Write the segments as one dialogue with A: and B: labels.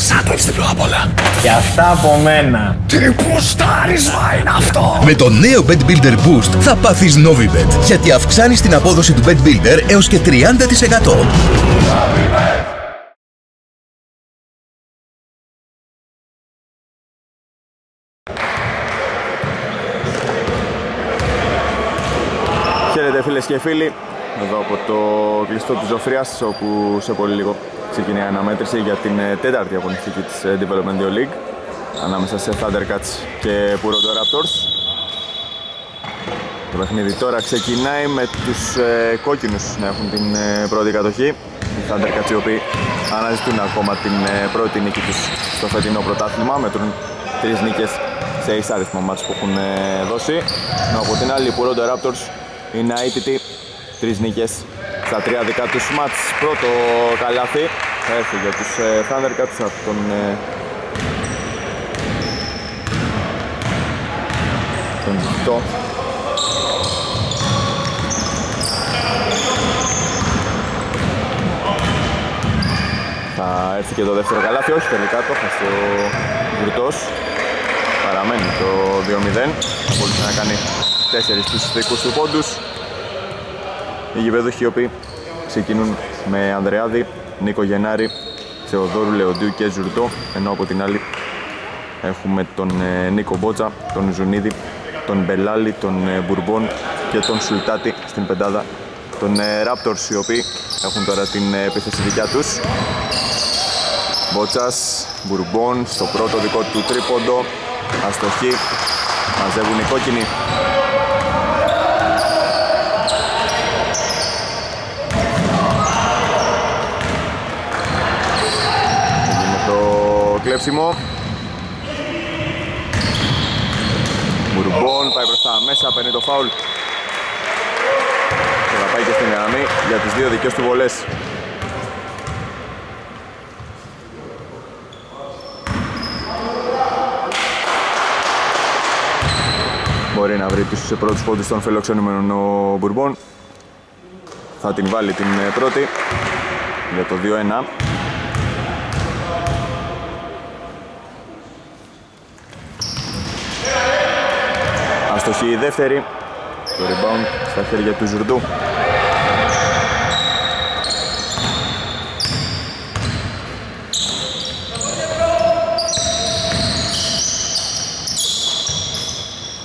A: Σαν το έτσι απ' όλα.
B: Και αυτά από μένα.
A: Τι πουστάρισμα είναι αυτό.
C: Με το νέο Bet Builder Boost θα πάθεις Novibet, γιατί αυξάνεις την απόδοση του Bet Builder έως και 30%.
D: Χαίρετε φίλες και φίλοι, εδώ από το κλειστό του Ζωφρίας όπου σε πολύ λίγο ξεκινάει η αναμέτρηση για την ε, τέταρτη αγωνιστική της ε, Development League ανάμεσα σε Thundercats και Purodo Raptors. Το παιχνίδι τώρα ξεκινάει με τους ε, κόκκινους να έχουν την ε, πρώτη κατοχή. Οι Thundercats οι οποίοι αναζητούν ακόμα την ε, πρώτη νίκη τους στο φετινό πρωτάθλημα. Μετρούν τρεις νίκες σε εισάριθμο μάτς που έχουν ε, δώσει. Ενώ από την άλλη οι Purodo Raptors είναι αίτητοι τρεις νίκες στα τρία δικά τους μάτς. Πρώτο καλάθι θα έρθει για τους ε, Thundercats από τον ε, τον Τιτό. Θα έρθει και το δεύτερο καλάθι, όχι τελικά το έχασε ο Γουρτός. Παραμένει το 2-0, θα μπορούσε να κάνει 4 στους δικούς του πόντους. Οι γηπέδοχοι οι οποίοι ξεκινούν με Ανδρεάδη, Νίκο Γενάρη, Θεοδόρου Λεοντίου και Ζουρτό, ενώ από την άλλη έχουμε τον ε, Νίκο Μπότσα, τον Ζουνίδη, τον Μπελάλη, τον ε, Μπουρμπόν και τον Σουλτάτη στην πεντάδα των ε, Raptors οι οποίοι έχουν τώρα την επίθεση δικιά τους. Μπότσας, Μπουρμπόν στο πρώτο δικό του τρίποντο, αστοχή, μαζεύουν οι κόκκινοι. Έγινε το κλέψιμο. Μπουρμπόν πάει μπροστά μέσα, παίρνει το φάουλ. Και θα πάει και στην γραμμή για τις δύο δικές του βολές. Μπορεί να βρει τους πρώτους πόντους των φιλοξενούμενων ο Μπουρμπόν. Θα την βάλει την ε, πρώτη για το 2-1. Αστοχή η δεύτερη. Το rebound στα χέρια του Ζουρντού.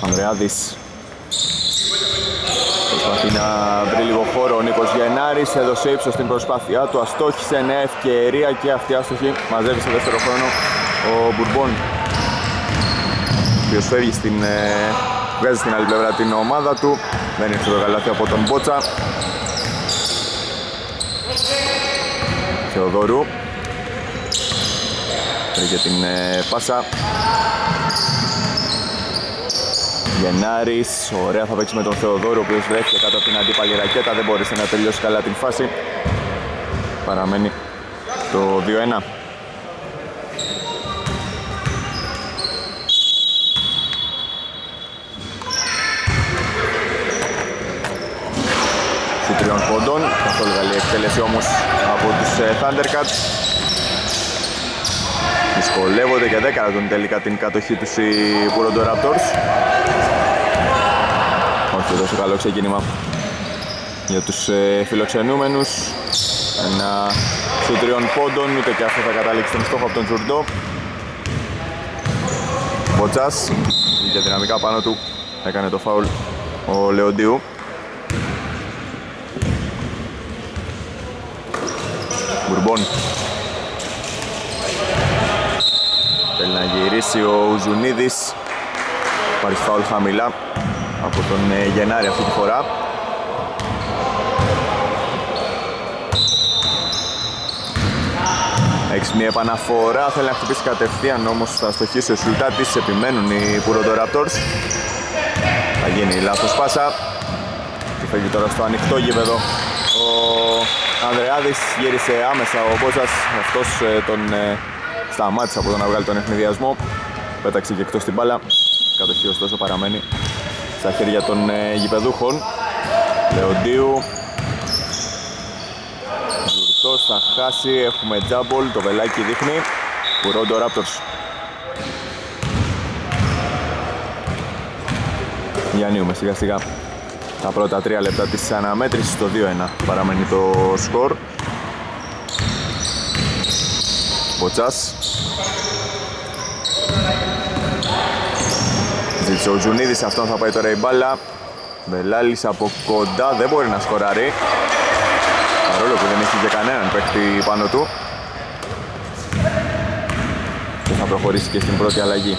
D: Ανδρεάδης Προσπαθεί να βρει λίγο χώρο ο Νίκος Γενάρης, έδωσε ύψος στην προσπάθειά του, αστόχησε νέα ευκαιρία και αυτή άστοχη μαζεύει σε δεύτερο χρόνο ο Μπουρμπόν ο οποίος φεύγει στην, ε, βγάζει στην άλλη πλευρά την ομάδα του. Δεν ήρθε το καλάθι από τον Μπότσα. Θεοδόρου Βρήκε την ε, πάσα. Γενάρης, ωραία θα παίξει με τον Θεοδόρο ο οποίος βρέθηκε κάτω από την αντίπαλη ρακέτα. Δεν μπόρεσε να τελειώσει καλά την φάση. Παραμένει το 2-1 τριών πόντων. Καθόλου καλή εκτέλεση όμως από τους ε, Thundercats. Δυσκολεύονται και δέκαρατον τελικά την κατοχή τους οι Purondo Raptors. Όχι τόσο καλό ξεκίνημα για τους ε, φιλοξενούμενους. Ένα σου τριών πόντων ούτε και αυτό θα καταλήξει τον στόχο από τον Τζουρντό. Μποτσάς είχε δυναμικά πάνω του. Έκανε το φάουλ ο Λεοντίου Μπουρμπόν Θέλει να γυρίσει ο Ζουνίδης Πάρει φάουλ χαμηλά από τον ε, Γενάρη αυτή τη φορά. Έχει μια επαναφορά, θέλει να χτυπήσει κατευθείαν όμως θα στοχίσει ο Σουλτάτης, επιμένουν οι Πουροντοραπτόρς Θα γίνει λάθος πάσα. Και φεύγει τώρα στο ανοιχτό γήπεδο ο Ανδρεάδης γύρισε άμεσα ο Μπόζας αυτός ε, τον ε, σταμάτησε από το να βγάλει τον ευνηδιασμό. Πέταξε και εκτός την μπάλα. Κατοχή ωστόσο παραμένει στα χέρια των ε, γηπεδούχων. Λεοντίου. Ζουρτός θα χάσει, έχουμε τζάμπολ, το βελάκι δείχνει. Κουρόντο Raptors. Γιαννίουμε σιγά σιγά τα πρώτα τρία λεπτά της αναμέτρησης στο 2-1 παραμένει το σκορ. Μποτσάς. Ζήτησε ο Τζουνίδης, αυτόν θα πάει τώρα η μπάλα. Μπελάλης από κοντά δεν μπορεί να σκοράρει. Παρόλο που δεν έχει και κανέναν παίχτη πάνω του. Και θα προχωρήσει και στην πρώτη αλλαγή.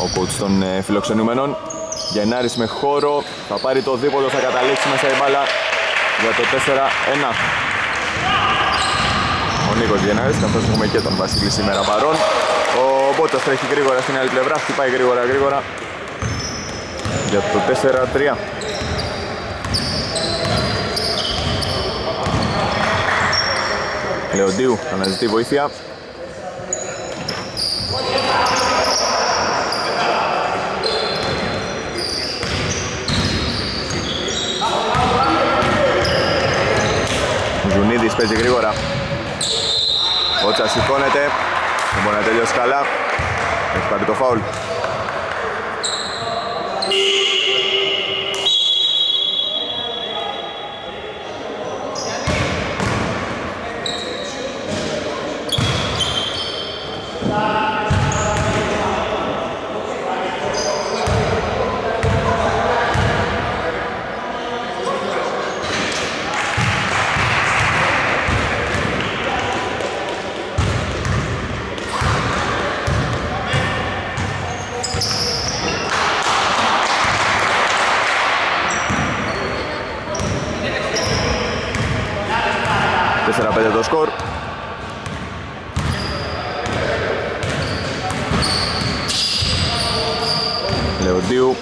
D: Ο coach των ε, φιλοξενούμενων Γενάρης με χώρο, θα πάρει το δίπολο, θα καταλήξει μέσα η μπάλα για το 4-1. Ο Νίκος Γενάρης, καθώς έχουμε και τον Βασίλη σήμερα παρόν. Ο Μπότσας τρέχει γρήγορα στην άλλη πλευρά, χτυπάει γρήγορα γρήγορα για το 4-3. Λεοντίου αναζητεί βοήθεια. Ζουνίδης παίζει γρήγορα. Ότσα σηκώνεται. Δεν μπορεί να τελειώσει καλά. Έχει πάρει το φάουλ. το σκορ. Λεοντίου.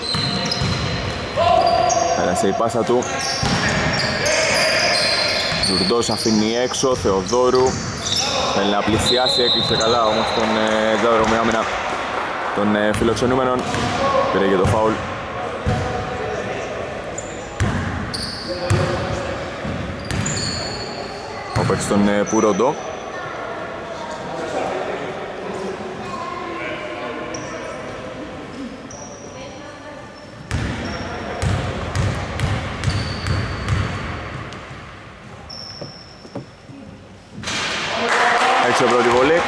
D: Πέρασε η πάσα του. Ζουρντός αφήνει έξω, Θεοδόρου. Θέλει να πλησιάσει, έκλεισε καλά όμως τον ε, Τζάδρο με άμυνα των ε, φιλοξενούμενων. Πήρε και το φάουλ. Παίξει τον ε, Πουρόντο. Έξω πρώτη βολή.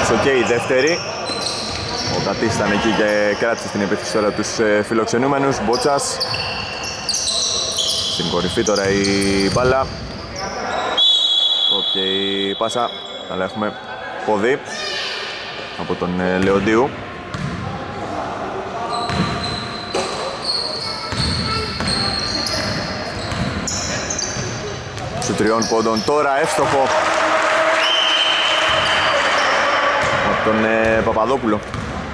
D: Έξω και η δεύτερη. Κατής ήταν εκεί και κράτησε την επίθεση τώρα τους ε, φιλοξενούμενους. Μπότσας. Στην κορυφή τώρα η μπάλα. Οκ, η πάσα. Αλλά έχουμε πόδι από τον ε, Λεοντίου. Σου τριών πόντων τώρα εύστοχο από τον ε, Παπαδόπουλο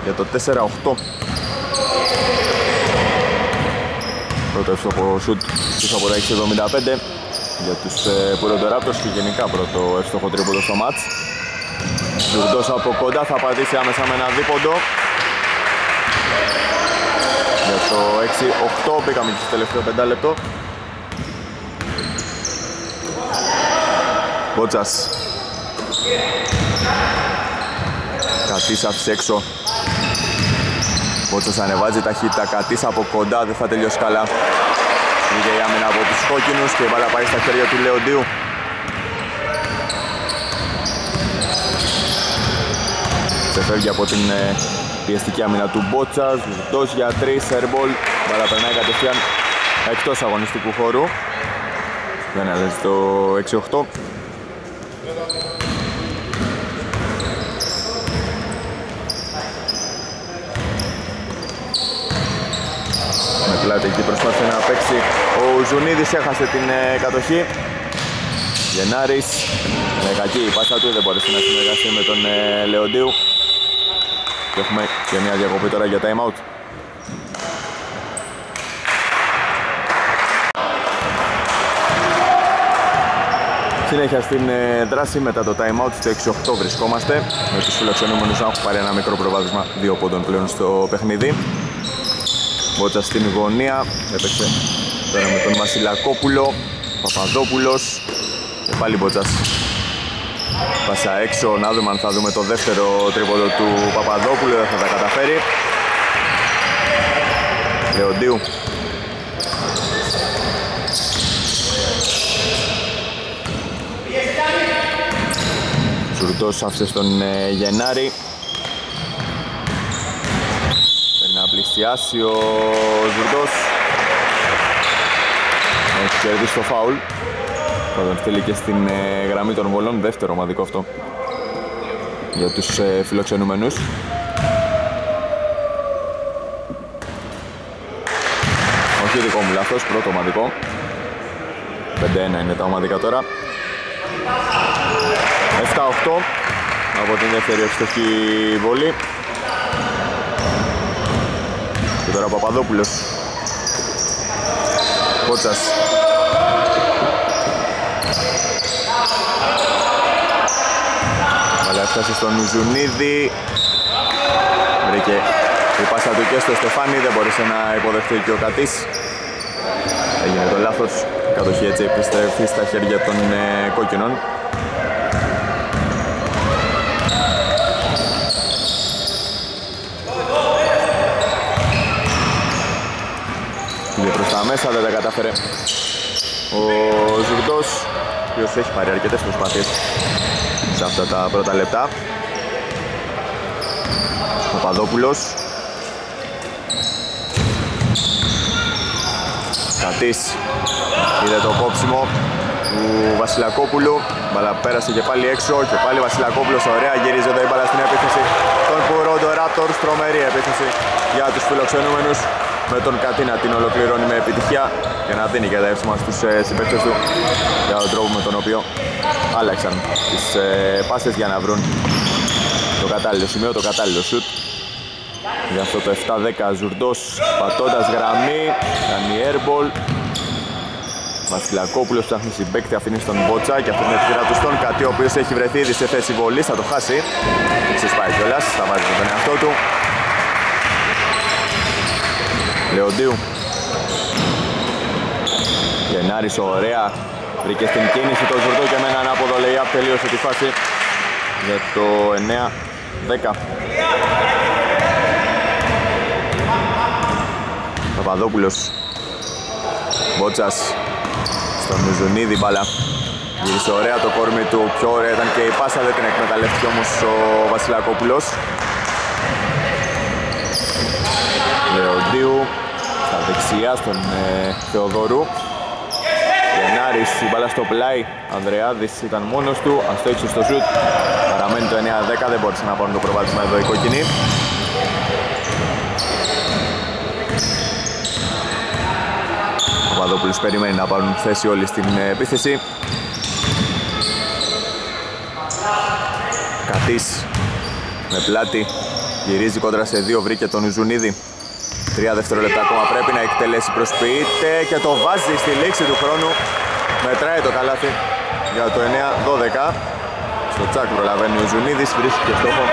D: για το 4-8. Πρώτο εύστοχο σουτ πίσω από τα 75 για τους ε, Πουροντοράπτος και γενικά πρώτο εύστοχο τρίποντο στο μάτς. Ζουρντός από κοντά θα πατήσει άμεσα με ένα δίποντο. Για το 6-8 πήγαμε και στο τελευταίο 5 λεπτό. Μπότσας. Κατής άφησε έξω Μπότσος ανεβάζει ταχύτητα, κατής από κοντά, δεν θα τελειώσει καλά. Πήγε η άμυνα από τους κόκκινους και η μπάλα πάει στα χέρια του Λεοντίου. Ξεφεύγει από την ε, πιεστική άμυνα του Μπότσας, ζητός για 3, airball, μπάλα περνάει κατευθείαν εκτός αγωνιστικού χώρου. Δεν αλλάζει το 6-8. Πλάτη εκεί προσπάθησε να παίξει. Ο Ζουνίδης έχασε την ε, κατοχή. Γενάρης με κακή η πάσα του δεν μπορέσει να συνεργαστεί με τον ε, Λεοντίου. Και έχουμε και μια διακοπή τώρα για time out Συνέχεια στην ε, δράση μετά το time out στο 6-8 βρισκόμαστε. Με τους φιλοξενούμενους να έχουν πάρει ένα μικρό προβάδισμα δύο πόντων πλέον στο παιχνίδι Μπότσα στην γωνία, έπαιξε τώρα με τον Βασιλακόπουλο Παπαδόπουλος και πάλι Μπότσας. Πάσα έξω, να δούμε αν θα δούμε το δεύτερο τρίποδο του Παπαδόπουλου, δεν θα τα καταφέρει. Λεοντίου. Ζουρτός άφησε στον ε, Γενάρη. Θέλει να πλησιάσει ο Ζουρτός. Έχει κερδίσει το φάουλ. Θα τον στείλει και στην ε, γραμμή των βολών. Δεύτερο ομαδικό αυτό για τους ε, φιλοξενούμενους. Όχι δικό μου λάθος, πρώτο ομαδικό. 5-1 είναι τα ομαδικά τώρα. 7-8 από την δεύτερη ευστοχή βολή. Και τώρα ο Παπαδόπουλος. Κότσας. Αλλά έφτασε στον Ζουνίδη. Βρήκε η πάσα του και στο Στεφάνι, δεν μπορούσε να υποδεχτεί και ο Κατής. Έγινε το λάθος. Η κατοχή έτσι επιστρέφει στα χέρια των ε, κόκκινων. Πήγε προς τα μέσα, δεν τα κατάφερε. Ο Ζουρντός, ο οποίος έχει πάρει αρκετές προσπάθειες σε αυτά τα πρώτα λεπτά. Ο Παδόπουλος. Κατής είδε το κόψιμο του Βασιλακόπουλου. Μπαλά πέρασε και πάλι έξω και πάλι Βασιλακόπουλος ωραία γυρίζει εδώ η μπαλά στην επίθεση των Πουρόντο Raptors. Τρομερή επίθεση για τους φιλοξενούμενους με τον Κατή να την ολοκληρώνει με επιτυχία και να δίνει και τα εύσημα στους ε, συμπαίκτες του για τον τρόπο με τον οποίο άλλαξαν τις ε, πάσες για να βρουν το κατάλληλο σημείο, το κατάλληλο σουτ. Για αυτό το 7-10 Ζουρντός πατώντας γραμμή, κάνει airball Βασιλακόπουλος ψάχνει συμπέκτη, αφήνει στον Μπότσα και αυτό είναι ευκαιρία του στον Κατή ο οποίος έχει βρεθεί ήδη σε θέση βολής, θα το χάσει. Ξεσπάει κιόλας, θα βάζει τον εαυτό του Λεοντίου. Γενάρης ωραία. Βρήκε στην κίνηση το Ζουρντό και με έναν άποδο λέει τελείωσε τη φάση για το 9-10 Παπαδόπουλος. Μπότσας στον Μουζουνίδη μπάλα. Γύρισε ωραία το κόρμι του, πιο ωραία ήταν και η πάσα δεν την εκμεταλλεύτηκε όμως ο Βασιλακόπουλος Λεοντίου στα δεξιά στον ε, Θεοδόρου Γενάρης η μπάλα στο πλάι. Ανδρεάδης ήταν μόνος του. Αστόχησε στο σουτ. Παραμένει το 9-10 δεν μπόρεσε να πάρουν το προβάδισμα εδώ οι κόκκινοι Ο Παδόπουλος περιμένει να πάρουν θέση όλοι στην ε, επίθεση. Κατής με πλάτη. Γυρίζει κόντρα σε δύο. Βρήκε τον Ζουνίδη Τρία δευτερόλεπτα ακόμα πρέπει να εκτελέσει προσποιείται και το βάζει στη λήξη του χρόνου. Μετράει το καλάθι για το 9-12. Στο τσάκ προλαβαίνει ο Ζουνίδης, βρίσκει και στόχο.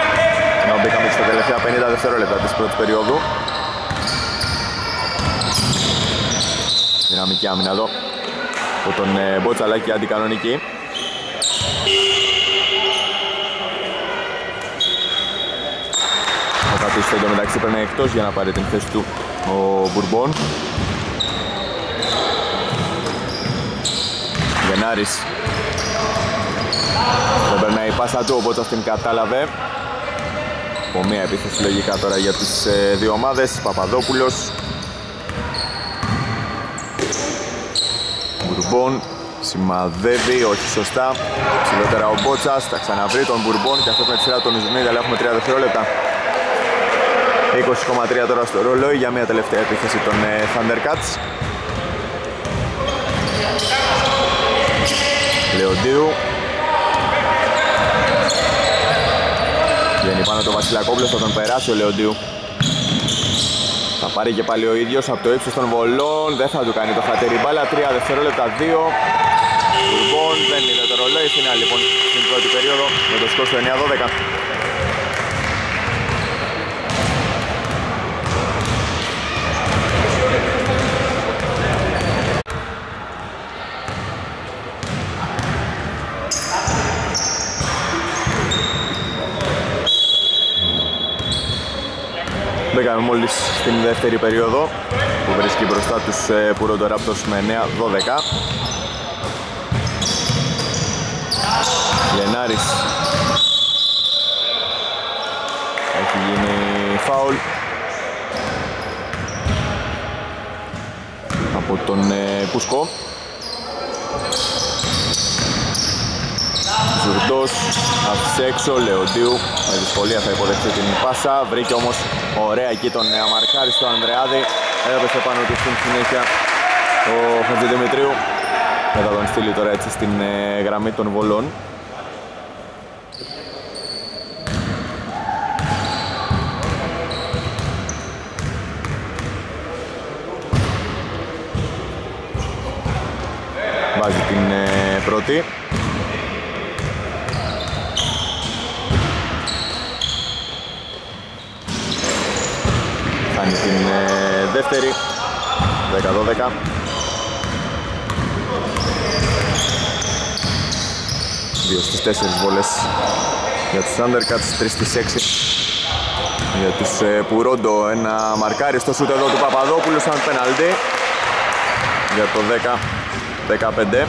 D: Ενώ μπήκαμε στα τελευταία 50 δευτερόλεπτα της πρώτης περίοδου. Δυναμική άμυνα εδώ από τον ε, Μποτσαλάκη αντικανονική. Κατής στο μεταξύ παίρνει εκτός για να πάρει την θέση του ο Μπουρμπόν. Γενάρης. Δεν περνάει η πάσα του, οπότε την κατάλαβε. Από μία επίθεση λογικά τώρα για τις ε, δύο ομάδες. Παπαδόπουλος. Μπουρμπόν. Σημαδεύει, όχι σωστά. Ψηλότερα ο Μπότσας, θα ξαναβρει τον Μπουρμπόν και αυτό με τη σειρά τον Ιζουνίδη, αλλά έχουμε 3 δευτερόλεπτα. 20,3 τώρα στο ρολόι για μια τελευταία επίθεση των ε, Thundercats. Λεοντίου. Βγαίνει πάνω το Βασιλακόπουλος, θα τον περάσει ο Λεοντίου. Θα πάρει και πάλι ο ίδιος από το ύψος των βολών, δεν θα του κάνει το χατέρι μπάλα, 3 δευτερόλεπτα, 2. Λοιπόν, δεν είναι το ρολόι, φινά λοιπόν στην πρώτη περίοδο με το σκορ στο 9-12. Μπήκαμε μόλις στην δεύτερη περίοδο που βρίσκει μπροστά τους ε, Πουρόντο Raptors με 9-12. Λενάρης. Έχει γίνει φάουλ. Από τον ε, Κουσκό Ζουρντός άφησε έξω, Λεοντίου. Με δυσκολία θα υποδεχτεί την πάσα. Βρήκε όμως ωραία εκεί τον Αμαρκάρη στο Ανδρεάδη. Έπεσε πάνω του στην συνέχεια ο Χατζηδημητρίου και θα τον στείλει τώρα έτσι στην ε, γραμμή των βολών. Βάζει την ε, πρώτη κάνει την ε, δεύτερη. 10-12 δύο στις τέσσερις βολές για τους Thundercats, τρεις στις έξι για τους ε, Πουρόντο ένα μαρκάρι στο σούτ εδώ του Παπαδόπουλου σαν πέναλτι για το 10 15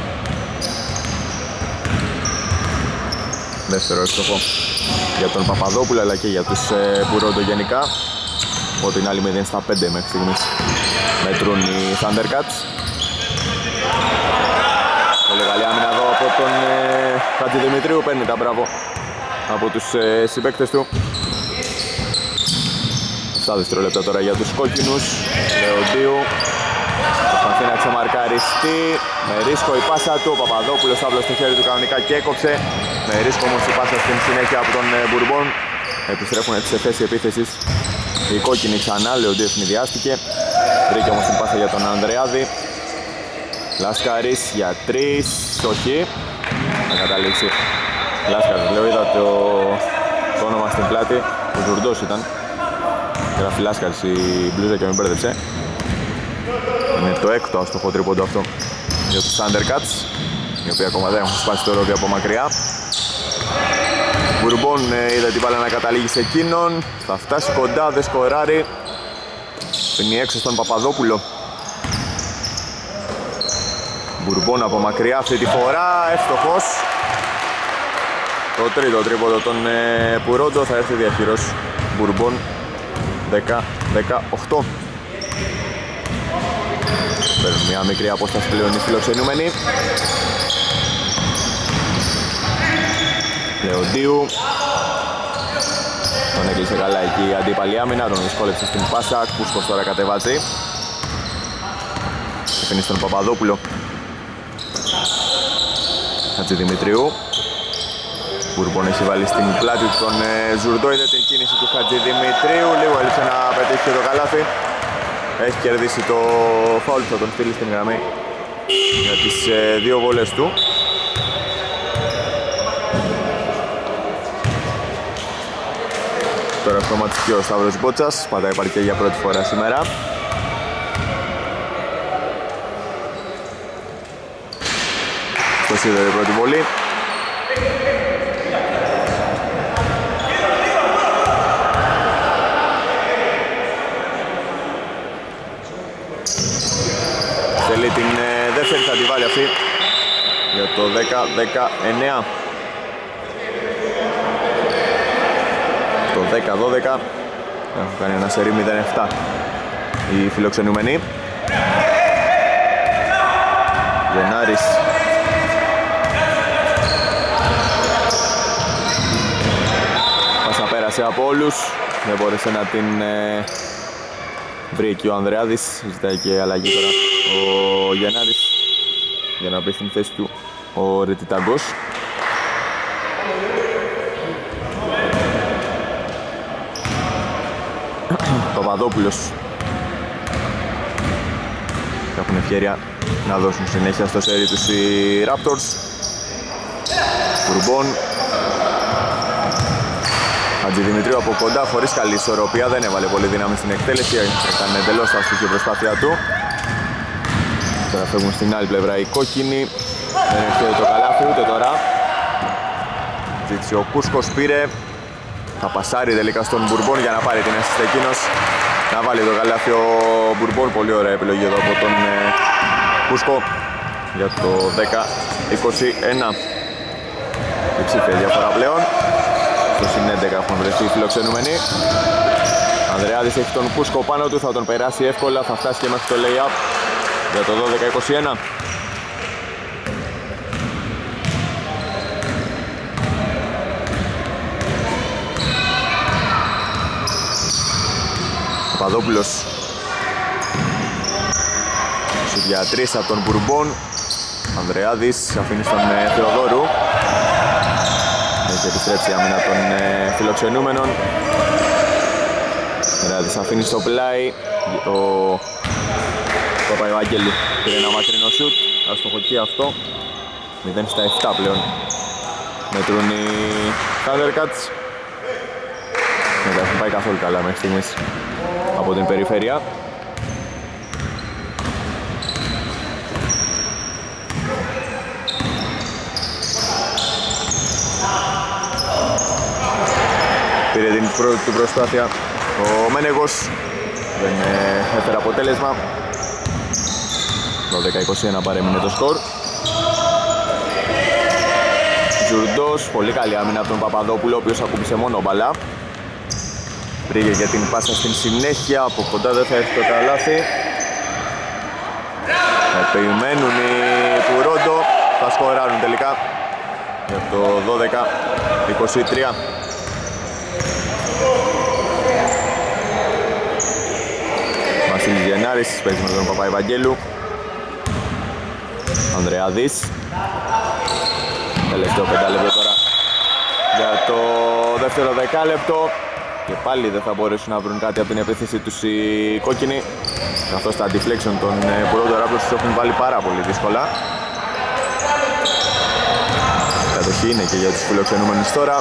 D: δεύτερο εύστοχο για τον Παπαδόπουλο αλλά και για τους ε, Πουρόντο γενικά από την άλλη 0 στα 5 μέχρι στιγμής. Μετρούν οι Thundercats. Πολύ καλή άμυνα εδώ από τον ε, Χατζηδημητρίου παίρνει τα μπράβο από τους ε, συμπαίκτες του. 7 δευτερόλεπτα τώρα για τους κόκκινους. Λεοντίου προσπαθεί να ξεμαρκαριστεί. Με ρίσκο η πάσα του. Ο Παπαδόπουλος άπλωσε στο χέρι του κανονικά και έκοψε. Με ρίσκο όμως η πάσα στην συνέχεια από τον ε, Μπουρμπόν. Επιστρέφουν σε θέση επίθεσης η κόκκινη ξανά, Λεοντίου ευνηδιάστηκε. Βρήκε όμως την πάσα για τον Ανδρεάδη. Λάσκαρης για τρεις, όχι. Θα καταλήξει. Λάσκαρης, λέω είδα το, το όνομα στην πλάτη. Ο Ζουρντός ήταν. Γράφει Λάσκαρης η μπλούζα και με μπέρδεψε. Είναι το έκτο άστοχο τρίποντο αυτό για τους Thundercats οι οποίοι ακόμα δεν έχουν σπάσει το ρόδι από μακριά Μπουρμπόν ε, είδε την μπάλα να καταλήγεις σε εκείνον. Θα φτάσει κοντά, δεν σκοράρει. Φύγει έξω στον Παπαδόπουλο. Μπουρμπόν από μακριά αυτή τη φορά, εύστοχος. Το τρίτο τρίποδο των ε, Πουρόντο θα έρθει διαχειρός Μπουρμπόν 10-18 Παίρνουν μια μικρή απόσταση πλέον οι φιλοξενούμενοι Λεοντίου. Τον έκλεισε καλά εκεί η αντίπαλη άμυνα, τον δυσκόλεψε στην πάσα Κούσκος τώρα κατεβάζει. Αφήνει στον Παπαδόπουλο. Χατζηδημητρίου Μπουρμπον έχει βάλει στην πλάτη τον ε, Ζουρντό. Είδε την κίνηση του Χατζηδημητρίου λίγο έλειψε να πετύχει και το καλάθι. Έχει κερδίσει το φάουλ θα τον στείλει στην γραμμή για τις ε, δύο βόλες του Τώρα αυτοματική ο Σταύρος Μπότσας. Πατάει παρκέ για πρώτη φορά σήμερα. Στο σίδερο η πρώτη βολή. Θέλει την ε, δεύτερη θα τη βάλει αυτή. Για το 10-19 το 10-12 έχουν κάνει ένα σερί 0-7 οι φιλοξενούμενοι. Γενάρης. Πάσα πέρασε από όλους. Δεν μπόρεσε να την ε, βρει εκεί ο Ανδρεάδης. Ζητάει και αλλαγή τώρα. Ο Γενάρης. Για να μπει στην θέση του ο Ρετιταγκός Παπαδόπουλος θα έχουν ευκαιρία να δώσουν συνέχεια στο σέρι τους οι Raptors. Κουρμπών Χατζηδημητρίου από κοντά χωρίς καλή ισορροπία δεν έβαλε πολύ δύναμη στην εκτέλεση. Έκανε εντελώς αστοχή προσπάθεια του. Τώρα φεύγουν στην άλλη πλευρά οι κόκκινοι. Δεν έχει το καλάθι ούτε τώρα ζήτησε ο Κούσκος πήρε. Θα πασάρει τελικά στον Μπουρμπόν για να πάρει την assist εκείνος. Να βάλει το καλάθι ο Μπουρμπόν. Πολύ ωραία επιλογή εδώ από τον ε, Κούσκο για το 10-21. Η ψήφια διαφορά πλέον. Στο συν 11 έχουν βρεθεί οι φιλοξενούμενοι. Ανδρεάδης έχει τον Κούσκο πάνω του, θα τον περάσει εύκολα, θα φτάσει και μέχρι το lay-up για το 12-21. Παπαδόπουλος. Σου για τρεις από τον Μπουρμπόν Ανδρεάδης αφήνει στον ε, Θεοδόρου. Έχει επιστρέψει η άμυνα των ε, φιλοξενούμενων. Ανδρεάδης αφήνει στο πλάι Ο Παπαϊβάγγελου πήρε ένα μακρινό σουτ. Αστοχοκή αυτό. 0 στα 7 πλέον. Μετρούν οι Thundercats Δεν έχουν πάει καθόλου καλά μέχρι στιγμής από την περιφέρεια. Πήρε την πρώτη του προσπάθεια ο Μένεγος, δεν ε, έφερε αποτέλεσμα. 12-21 παρέμεινε το σκορ. Ζουρντός, πολύ καλή άμυνα από τον Παπαδόπουλο, ο οποίος ακούμπησε μόνο μπαλά. Βρήκε για την πάσα στην συνέχεια, από κοντά δεν θα έρθει το καλάθι. Περιμένουν οι Πουρόντο, θα σκοράρουν τελικά για το 12-23. Βασίλης Γενάρης παίζει με τον Παπαϊβαγγέλου. Ανδρεάδης. Τελευταίο πεντάλεπτο τώρα για το δεύτερο δεκάλεπτο και πάλι δεν θα μπορέσουν να βρουν κάτι από την επίθεση τους οι κόκκινοι καθώς τα deflection των πρώτων Raptors τους έχουν βάλει πάρα πολύ δύσκολα. Κατοχή είναι και για τους φιλοξενούμενους τώρα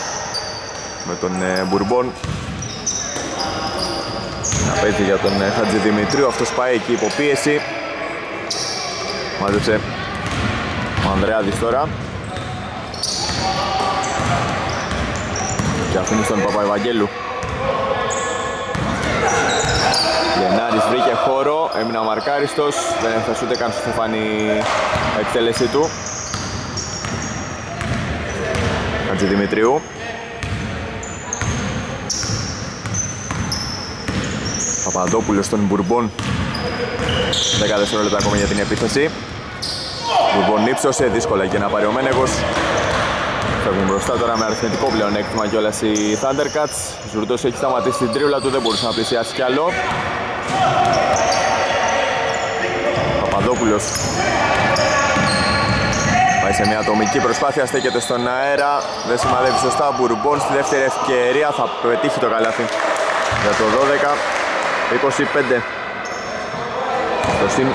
D: με τον ε, Μπουρμπόν. Να παίζει για τον ε, Χατζη Δημητρίου αυτός πάει εκεί υπό πίεση. Μάζεψε ο Ανδρεάδης τώρα. Και αφήνει στον Παπαϊβαγγέλου Γενάρης βρήκε χώρο, έμεινε αμαρκάριστος, δεν έφτασε ούτε καν στο στεφάνι εκτέλεσή του. Δημητρίου. Παπαδόπουλος στον Μπουρμπόν. 10 δευτερόλεπτα ακόμα για την επίθεση. Μπουρμπόν ύψωσε, δύσκολα και να πάρει ο Μένεγος. Φεύγουν μπροστά τώρα με αριθμητικό πλεονέκτημα κιόλας οι Thundercats. Ζουρτός έχει σταματήσει την τρίβλα του, δεν μπορούσε να πλησιάσει κι άλλο. Παπαδόπουλος. Πάει σε μια ατομική προσπάθεια, στέκεται στον αέρα. Δεν σημαδεύει σωστά, Μπουρμπόν στη δεύτερη ευκαιρία. Θα πετύχει το καλάθι Για το 12 25 το συν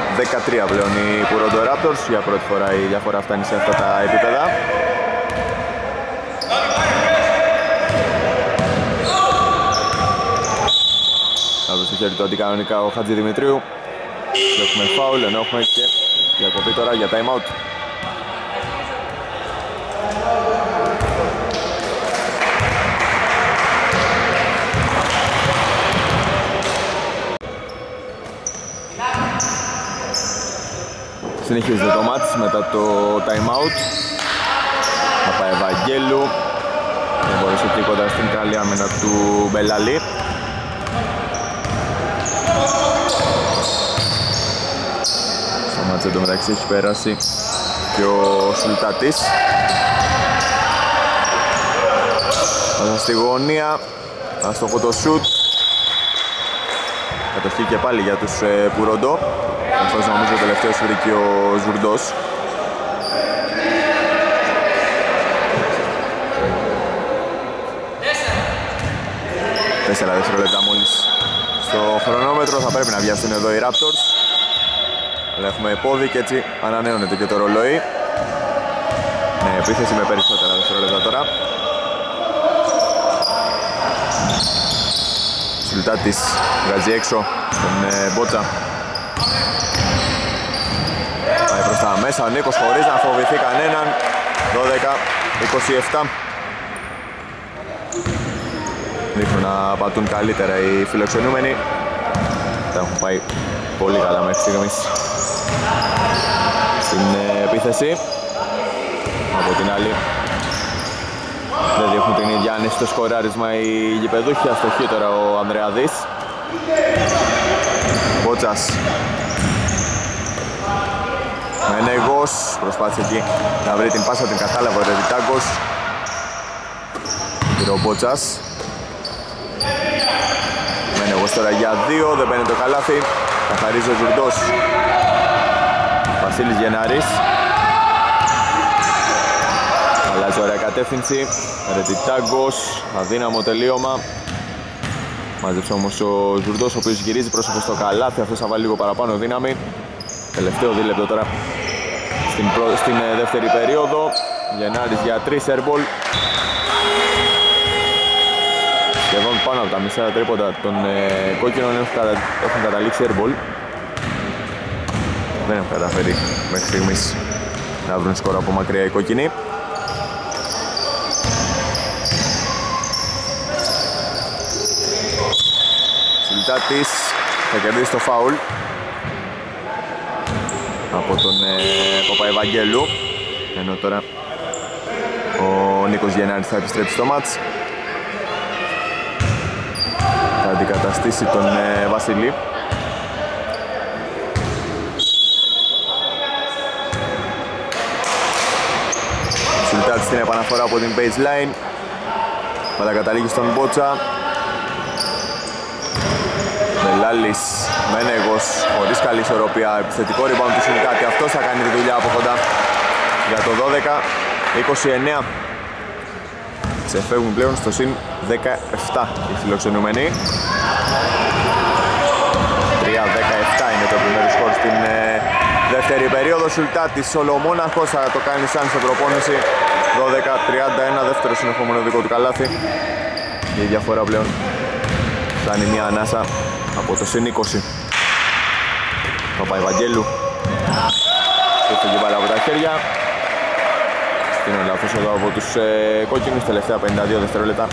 D: 13 πλέον οι Πουρόντο Raptors. Για πρώτη φορά η διαφορά φτάνει σε αυτά τα επίπεδα στο χέρι του αντικανονικά ο Χατζη Δημητρίου. Έχουμε φάουλ, ενώ έχουμε και διακοπή τώρα για time out. Συνεχίζεται το μάτς μετά το time out. Ευαγγέλου. Δεν μπορούσε κοντά στην καλή άμυνα του Μπελαλή. Μάτς μεταξύ έχει περάσει και ο Σουλτατής. Πάσα στη γωνία, αστοχό το σουτ Κατοχή και πάλι για τους ε, Πουροντό Αυτός νομίζω ο τελευταίος βρήκε ο Ζουρντός. Τέσσερα δευτερόλεπτα μόλις στο χρονόμετρο. Θα πρέπει να βιαστούν εδώ οι Raptors αλλά έχουμε πόδι και έτσι ανανέωνεται και το ρολόι. Ναι, επίθεση με περισσότερα δευτερόλεπτα τώρα. Σουλτάτης βγάζει έξω τον ε, Μπότσα. Πάει προς τα μέσα ο Νίκος χωρίς να φοβηθεί κανέναν. 12-27. δείχνουν να πατούν καλύτερα οι φιλοξενούμενοι. Τα έχουν πάει πολύ καλά μέχρι στιγμής στην ε, επίθεση. Από την άλλη δεν δείχνουν την ίδια άνεση στο σκοράρισμα οι γηπεδούχοι. Αστοχή τώρα ο Ανδρεαδής. Μπότσας. Μενεγός προσπάθησε εκεί να βρει την πάσα, την κατάλαβε ο Ρεβιτάγκος. Πήρε ο Μπότσας. Μενεγός τώρα για δύο, δεν μπαίνει το καλάθι. Καθαρίζει ο Ζουρντός. Βασίλης Γενάρης. Αλλάζει ωραία κατεύθυνση. Ρετιτάγκος, αδύναμο τελείωμα. Μάζεψε όμως ο Ζουρντός, ο οποίος γυρίζει πρόσωπο στο καλάθι. Αυτός θα βάλει λίγο παραπάνω δύναμη. Τελευταίο δίλεπτο τώρα στην, προ... στην ε, δεύτερη περίοδο. Γενάρης για 3 airball. Σχεδόν πάνω από τα μισά τρίποτα των ε, κόκκινων έχουν, κατα... έχουν καταλήξει airball. Δεν έχουν καταφέρει μέχρι στιγμής να βρουν σκορ από μακριά οι κόκκινοι. Σιλτάτης θα κερδίσει το φάουλ. Από τον ε, Παπαϊβαγγέλου ενώ τώρα ο Νίκος Γεννάρης θα επιστρέψει στο μάτς. Θα αντικαταστήσει τον ε, Βασιλή Σουλτάτης στην επαναφορά από την baseline θα τα καταλήγει στον Μπότσα Μελάλης, Μένεγος, χωρίς καλή ισορροπία, επιθετικό rebound του Σουλτάτη. Αυτός θα κάνει τη δουλειά από κοντά για το 12-29. Ξεφεύγουν πλέον στο συν 17 οι φιλοξενούμενοι. 3-17 είναι το επιμέρου σκορ στην ε, δεύτερη περίοδο. Σουλτάτης Σολομόναχος θα το κάνει σαν σε προπόνηση. 12-31, δεύτερο συνεχόμενο δικό του καλάθι. Η διαφορά πλέον φτάνει μια ανάσα από το συν 20 Παπαϊβαγγέλου έφυγε μπάλα από τα χέρια. Στην λάθος εδώ από τους ε, κόκκινους τελευταία 52 δευτερόλεπτα.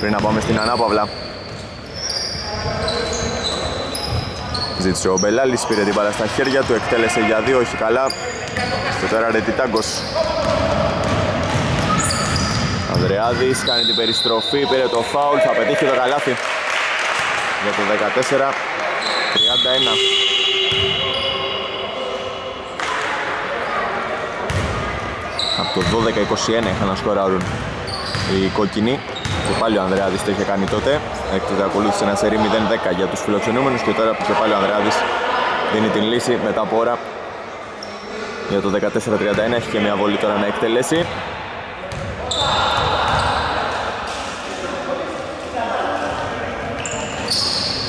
D: Πριν να πάμε στην ανάπαυλα. Ζήτησε ο Μπελάλης, πήρε την μπάλα στα χέρια του, εκτέλεσε για δύο, όχι καλά. Στο τώρα Ρετιτάγκος Ανδρεάδης κάνει την περιστροφή, πήρε το φάουλ, θα πετύχει το καλάθι. Για το 14 31 από το 12-21 είχαν να σκοράρουν οι κόκκινοι. Και πάλι ο Ανδρεάδης το είχε κάνει τότε. Έκτοτε ακολούθησε ένα σερί 0-10 για τους φιλοξενούμενους και τώρα που και πάλι ο Ανδρεάδης δίνει την λύση μετά από ώρα. Για το 14-31 έχει και μια βολή τώρα να εκτελέσει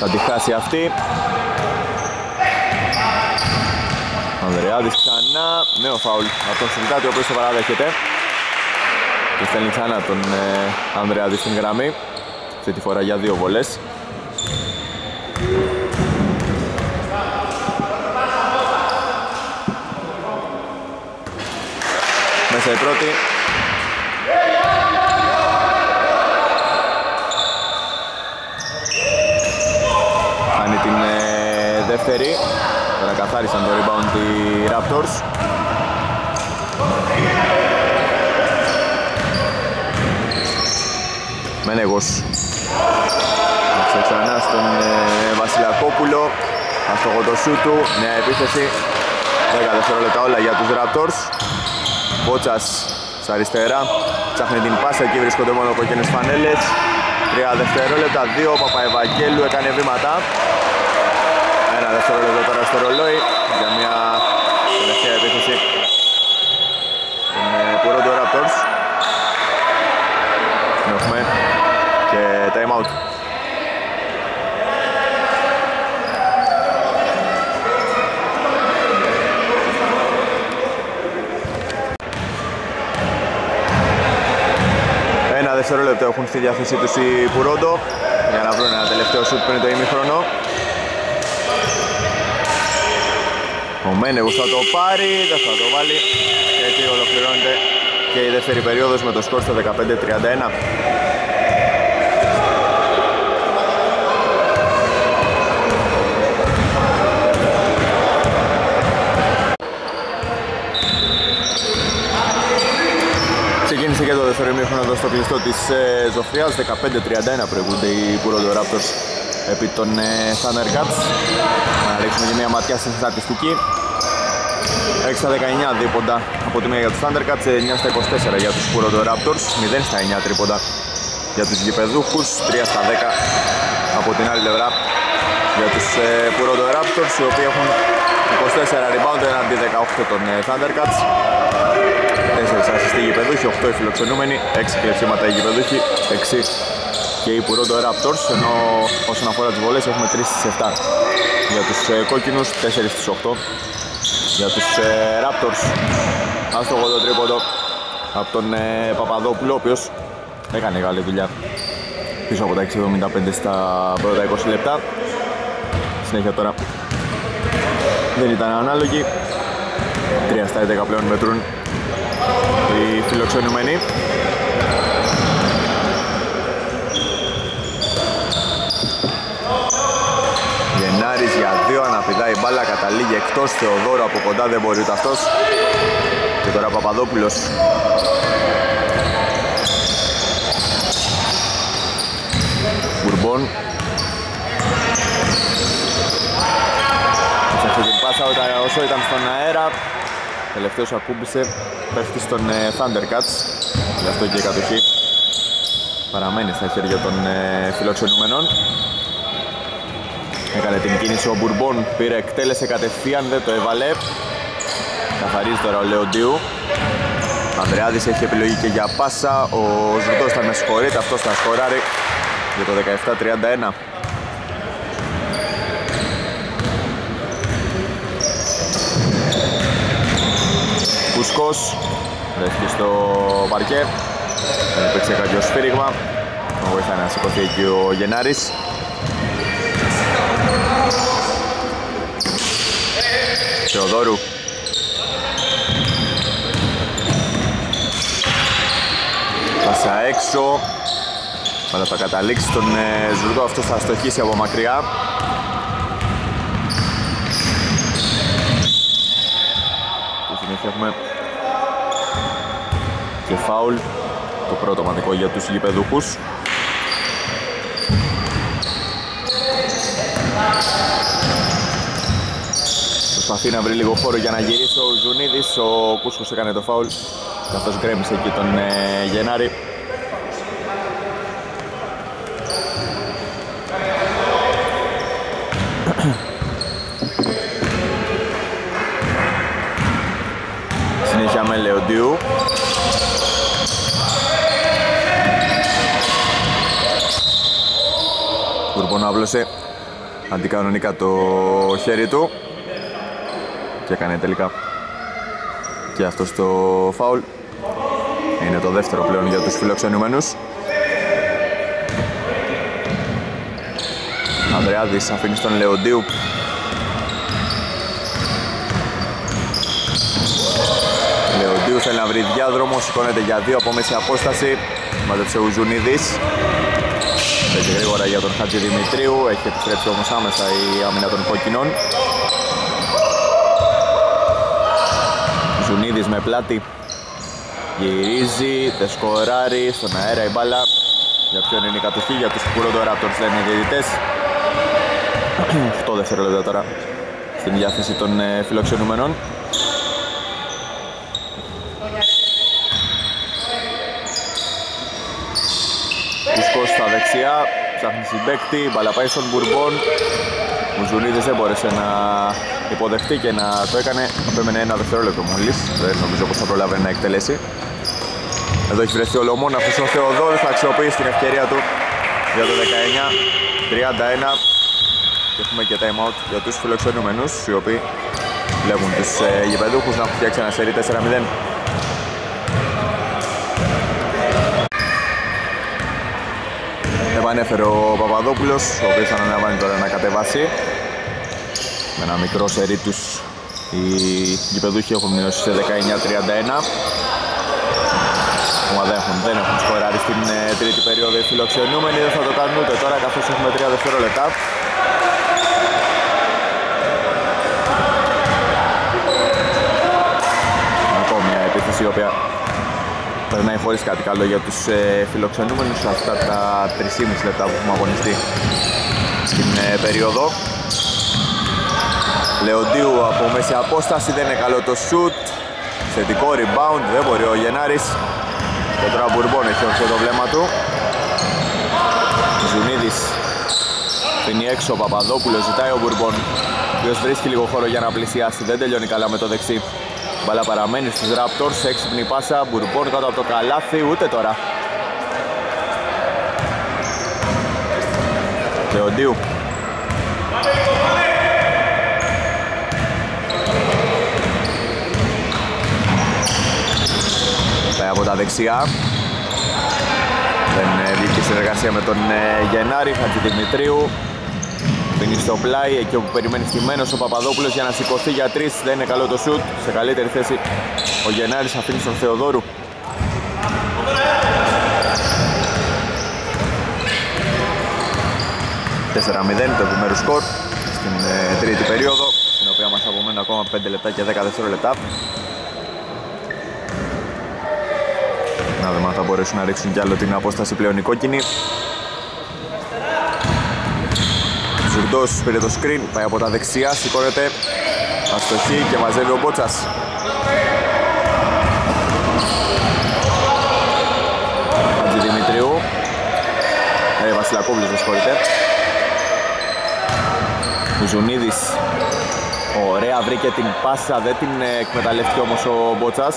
D: θα τη χάσει αυτή. Ανδρεάδης ξανά, νέο φάουλ από τον Σιλτάτη ο οποίος το παραδέχεται. Και στέλνει ξανά τον ε, Ανδρεάδη στην γραμμή. Αυτή τη φορά για δύο βολές. Μέσα η πρώτη δεύτερη. Τώρα καθάρισαν το rebound οι Raptors. Μένεγος. Σε ξανά στον ε, Βασιλακόπουλο. Αστοχο το σου του. Νέα επίθεση. 10 δευτερόλεπτα όλα για τους Raptors. Μπότσας στα αριστερά. Ψάχνει την πάσα. Εκεί βρίσκονται μόνο κοκκίνες φανέλες. 3 δευτερόλεπτα. 2 Παπαευαγγέλου έκανε βήματα δευτερόλεπτο τώρα στο ρολόι για μια τελευταία επίθεση των Toronto Raptors. Έχουμε και time out. Ένα δευτερόλεπτο έχουν στη διάθεσή τους οι Πουρόντο για να βρουν ένα τελευταίο σουτ πριν το ημίχρονο. Ο Μένεγος θα το πάρει, δεν θα το βάλει και έτσι ολοκληρώνεται και η δεύτερη περίοδος με το σκορ στο 15-31. Ξεκίνησε και το δεύτερο μήχρονο εδώ στο κλειστό της Ζωφρίας, 15-31 προηγούνται οι Πουρόντο επί των ε, Thundercats. Να ρίξουμε και μια ματιά στην στατιστική. 6 στα 19 δίποντα από τη μία για τους Thundercats 9 στα 24 για τους Πουρόντο Raptors 0 στα 9 τρίποντα για τους γηπεδούχους 3 στα 10 από την άλλη πλευρά για τους ε, Πουρόντο Raptors οι οποίοι έχουν 24 rebound εναντί 18 των ε, Thundercats. 4 assist οι γηπεδούχοι, 8 οι φιλοξενούμενοι 6 κλεψίματα οι γηπεδούχοι 6 και οι Πουρόντο Raptors ενώ όσον αφορά τις βολές έχουμε 3 στις 7 για τους ε, κόκκινους 4 στις 8 για τους ε, Raptors άστοχο το τρίποντο από τον ε, Παπαδόπουλο ο οποίος έκανε καλή δουλειά. Πίσω από τα 6.75 στα πρώτα 20 λεπτά. Συνέχεια τώρα. Δεν ήταν ανάλογη. 3 στα 11 πλέον μετρούν οι φιλοξενούμενοι Γενάρης για δύο αναπηδά. Η μπάλα καταλήγει εκτός Θεοδόρου από κοντά δεν μπορεί ούτε αυτός και τώρα Παπαδόπουλος. Μπουρμπόν. Σε αυτή την πάσα όσο ήταν στον αέρα. Τελευταίος ακούμπησε. Πέφτει στον ε, Thundercats. Γι' αυτό και η κατοχή παραμένει στα χέρια των ε, φιλοξενούμενων έκανε την κίνηση ο Μπουρμπόν πήρε εκτέλεσε κατευθείαν δεν το έβαλε. Καθαρίζει τώρα ο Λεοντίου. Ανδρεάδης έχει επιλογή και για πάσα. Ο Ζουτός θα με συγχωρείτε αυτός θα σκοράρει για το 17-31 Κουσκός βρέθηκε στο παρκέ δεν υπήρξε κάποιο σφύριγμα. Βοηθάει να σηκωθεί εκεί ο Γενάρης Θεοδόρου. Πάσα έξω. Αλλά θα καταλήξει τον ε, Ζουργό αυτό θα στοχίσει από μακριά. Και συνέχεια έχουμε. Και φάουλ. Το πρώτο μαντικό για τους γηπεδούχους Προσπαθεί να βρει λίγο χώρο για να γυρίσει ο Ζουνίδης. Ο Κούσκος έκανε το φάουλ καθώς γκρέμισε εκεί τον ε, Γενάρη. Συνέχεια με Λεοντίου Κουρπόνο άπλωσε. Αντικανονικά το χέρι του και έκανε τελικά. Και αυτό το φάουλ. Είναι το δεύτερο πλέον για τους φιλοξενούμενους. Ανδρεάδης αφήνει στον Λεοντίου. Λεοντίου θέλει να βρει διάδρομο, σηκώνεται για δύο από μέση απόσταση. Μάζεψε ο Ζουνίδης. Παίζει γρήγορα για τον Χατζη Δημητρίου, έχει επιστρέψει όμως άμεσα η άμυνα των κόκκινων Ζουνίδης με πλάτη. Γυρίζει, δεν σκοράρει, στον αέρα η μπάλα. Για ποιον είναι η κατοχή, για τους Πουρόντο Raptors λένε οι διαιτητές. 8 δευτερόλεπτα τώρα στην διάθεση των ε, φιλοξενούμενων. Κουσκός στα δεξιά, ψάχνει συμπέκτη, μπαλά πάει στον Μπουρμπόν. Ο Ζουνίδης δεν μπόρεσε να υποδεχτεί και να το έκανε. Απέμενε ένα δευτερόλεπτο μόλις. Δεν νομίζω πως θα προλάβει να εκτελέσει. Εδώ έχει βρεθεί ο Λομόναχος ο Θεοδόρης θα αξιοποιήσει την ευκαιρία του για το 19-31 και έχουμε και time out για τους φιλοξενούμενους οι οποίοι βλέπουν τους ε, γηπεδούχους να έχουν φτιάξει ένα σερί 4-0 επανέφερε ο Παπαδόπουλος ο οποίος αναλαμβάνει τώρα να κατεβάσει με ένα μικρό σερί τους. Οι γηπεδούχοι έχουν μειώσει σε 19-31 Ακόμα δεν έχουν, δεν έχουν σκοράρει στην ε, τρίτη περίοδο οι φιλοξενούμενοι. Δεν θα το κάνουν ούτε τώρα καθώς έχουμε 3 δευτερόλεπτα. Ακόμη μια επίθεση η οποία περνάει χωρίς κάτι καλό για τους ε, φιλοξενούμενους. Αυτά τα 3,5 λεπτά που έχουμε αγωνιστεί στην ε, περίοδο. Λεοντίου από μέση απόσταση, δεν είναι καλό το shoot. Θετικό rebound, δεν μπορεί ο Γενάρης. Και τώρα Μπουρμπόν έχει όρθιο το βλέμμα του. Ζουνίδης φύγει έξω ο Παπαδόπουλος, ζητάει ο Μπουρμπόν. Ο οποίος βρίσκει λίγο χώρο για να πλησιάσει, δεν τελειώνει καλά με το δεξί. Μπαλά παραμένει στους Raptors, έξυπνη πάσα, Μπουρμπόν κάτω από το καλάθι, ούτε τώρα. Λεοντίου. Από τα δεξιά. Δεν ε, βγήκε συνεργασία με τον ε, Γενάρη, Δημητρίου. Μπαίνει στο πλάι, εκεί όπου περιμένει στημένος ο Παπαδόπουλος για να σηκωθεί για τρεις. Δεν είναι καλό το σουτ. Σε καλύτερη θέση ο Γενάρης αφήνει στον Θεοδόρου. 4-0 το επιμέρου σκορ στην ε, τρίτη περίοδο, στην οποία μας απομένουν ακόμα 5 λεπτά και 10 δευτερόλεπτα. Να δούμε αν θα μπορέσουν να ρίξουν κι άλλο την απόσταση πλέον οι κόκκινοι. Ζουρντός πήρε το screen, πάει από τα δεξιά, σηκώνεται αστοχή και μαζεύει ο Μπότσας. Δημητρίου. Ε, Βασιλακόβλης, με συγχωρείτε. Ζουνίδης Ωραία βρήκε την πάσα, δεν την ε, εκμεταλλεύτηκε όμως ο Μπότσας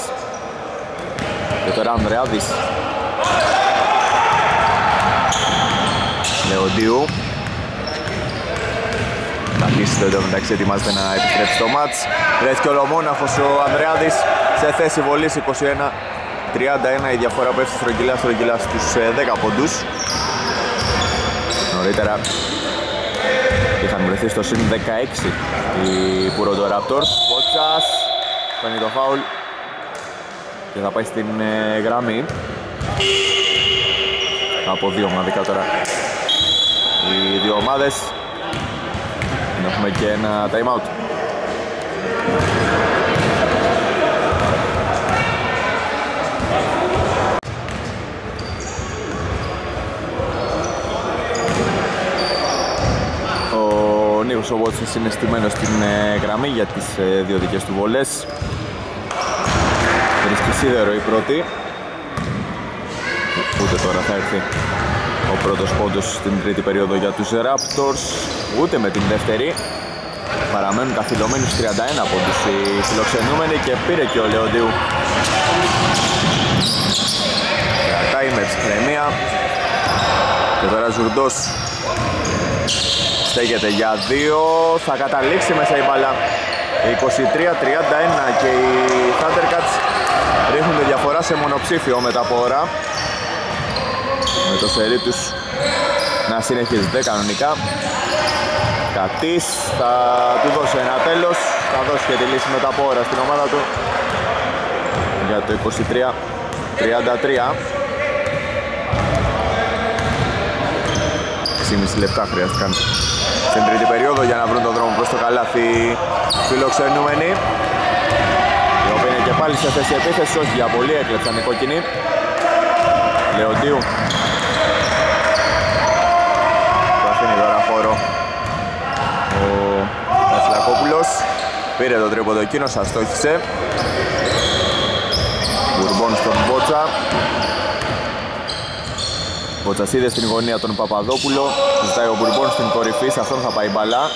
D: Και τώρα Ανδρεάδης Λεοντίου Καλής το μεταξύ ετοιμάζεται να επιστρέψει στο μάτς. Βρέθηκε ολομόναχος ο Ανδρεάδης σε θέση βολής 21 31 η διαφορά που έφτασε στρογγυλά στρογγυλά στους 10 ε, πόντους. Νωρίτερα είχαν βρεθεί στο συν 16 οι Raptors Πότσας παίρνει το φάουλ και θα πάει στην ε, γραμμή. Από δύο ομαδικά τώρα. Οι δύο ομάδες. Έχουμε και ένα time out. Νίκος ο Βότσος είναι στημένος στην ε, γραμμή για τις ε, δύο δικές του βολές. Βρίσκει σίδερο η πρώτη. Ούτε τώρα θα έρθει ο πρώτος πόντος στην τρίτη περίοδο για τους Raptors. Ούτε με την δεύτερη. Παραμένουν καθυλωμένοι 31 πόντους οι φιλοξενούμενοι και πήρε και ο Λεοντίου. Κρατάει με ψυχραιμία. Και τώρα Ζουρντός στέκεται για δύο, θα καταλήξει μέσα η μπάλα 23-31 και οι Thundercats ρίχνουν τη διαφορά σε μονοψήφιο μετά από ώρα με το σερί τους να συνεχίζεται κανονικά. Κατής θα του δώσει ένα τέλος. Θα δώσει και τη λύση μετά από ώρα στην ομάδα του. Για το 23-33 6,5 λεπτά χρειάστηκαν στην τρίτη περίοδο για να βρουν τον δρόμο προς το καλάθι φιλοξενούμενοι οι οποίοι είναι και πάλι σε θέση επίθεση, όχι για πολύ έκλεψαν οι κόκκινοι. Λεοντίου. Το αφήνει τώρα χώρο ο Βασιλακόπουλος. Πήρε το τρίποδο εκείνος, αστόχησε Μπουρμπόν στον Μπότσα. Μποτσασίδες στην γωνία τον Παπαδόπουλο. Ζητάει ο Μπουρμπόν στην κορυφή, σε αυτόν θα πάει μπαλά.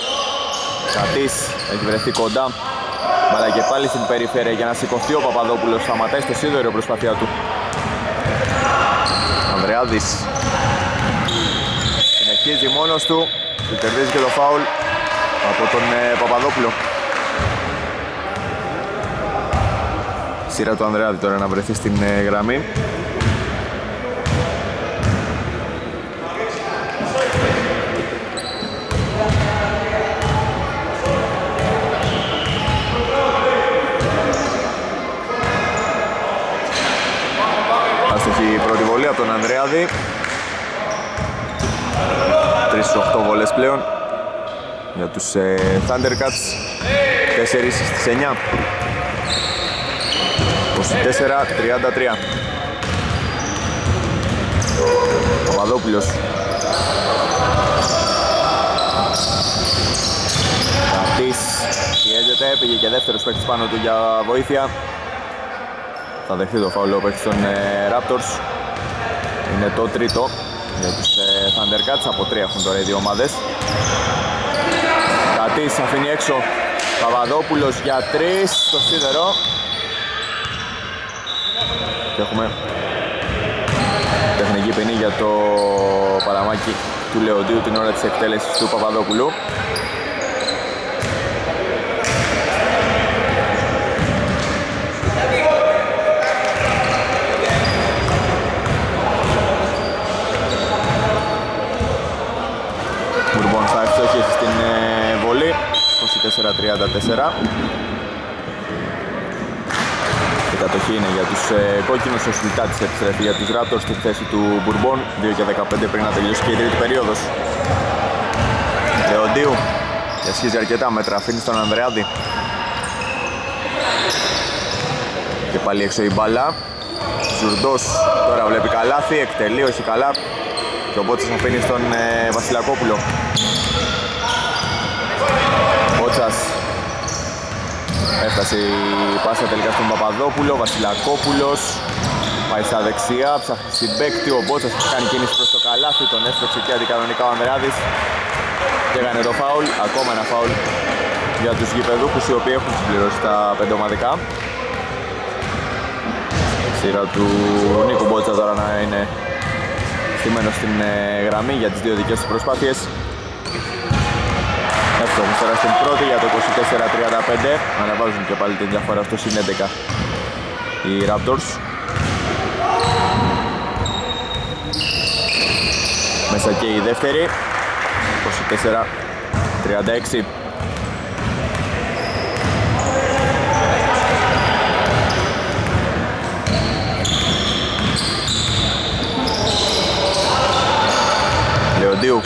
D: Κατής έχει βρεθεί κοντά Μπαλά και πάλι στην περιφέρεια για να σηκωθεί ο Παπαδόπουλος. Σταματάει στο σίδερο προσπαθία του. Ανδρεάδης. Συνεχίζει μόνος του. Και κερδίζει και το φάουλ από τον ε, Παπαδόπουλο. Σειρά του Ανδρεάδη τώρα να βρεθεί στην ε, γραμμή από τον Ανδρέαδη 3-8 βολές πλέον. Για τους ε, Thundercats. 4 στις 9 24-33 Παπαδόπουλος. Καρτής πιέζεται, πήγε και δεύτερος παίκτης πάνω του για βοήθεια. Θα δεχτεί το φαουλό παίκτης των ε, Raptors είναι το τρίτο. Για τους ε, Thundercats. Από τρία έχουν τώρα οι δύο ομάδες. Καρτής αφήνει έξω. Παπαδόπουλος για τρεις. Στο σίδερο. Και έχουμε τεχνική ποινή για το παραμάκι του Λεοντίου την ώρα της εκτέλεσης του Παπαδόπουλου Μπουρμπον θα ευστοχίσει στην ε, βολή 24-34 η κατοχή είναι για τους ε, κόκκινους, ο Σουλτάτης επιστρέφει για τους Raptors στη θέση του Μπουρμπον 2 και 15 πριν να τελειώσει και η τρίτη περίοδος. Λεοντίου διασχίζει αρκετά μέτρα, αφήνει στον Ανδρεάδη. Και πάλι έξω η μπάλα. Ζουρντός τώρα βλέπει καλάθι, εκτελεί όχι καλά. Και ο Μπότσας αφήνει στον ε, Βασιλακόπουλο Μπότσας Έφτασε η πάσα τελικά στον Παπαδόπουλο, Βασιλακόπουλος. Πάει στα δεξιά, ψάχνει συμπέκτη, ο Μπότσας έχει κάνει κίνηση προς το καλάθι, τον έσπρωξε και αντικανονικά ο Ανδρεάδης και έκανε το φάουλ, ακόμα ένα φάουλ για τους γηπεδούχους οι οποίοι έχουν συμπληρώσει τα πέντε ομαδικά. Σειρά του Νίκου Μπότσα τώρα να είναι στημένος στην ε, γραμμή για τις δύο δικές του προσπάθειες Εύστοχος τώρα στην πρώτη για το 24-35 Αναβάζουν και πάλι την διαφορά στο συν 11 οι Raptors. Μέσα και η δεύτερη. 24-36 Λεοντίου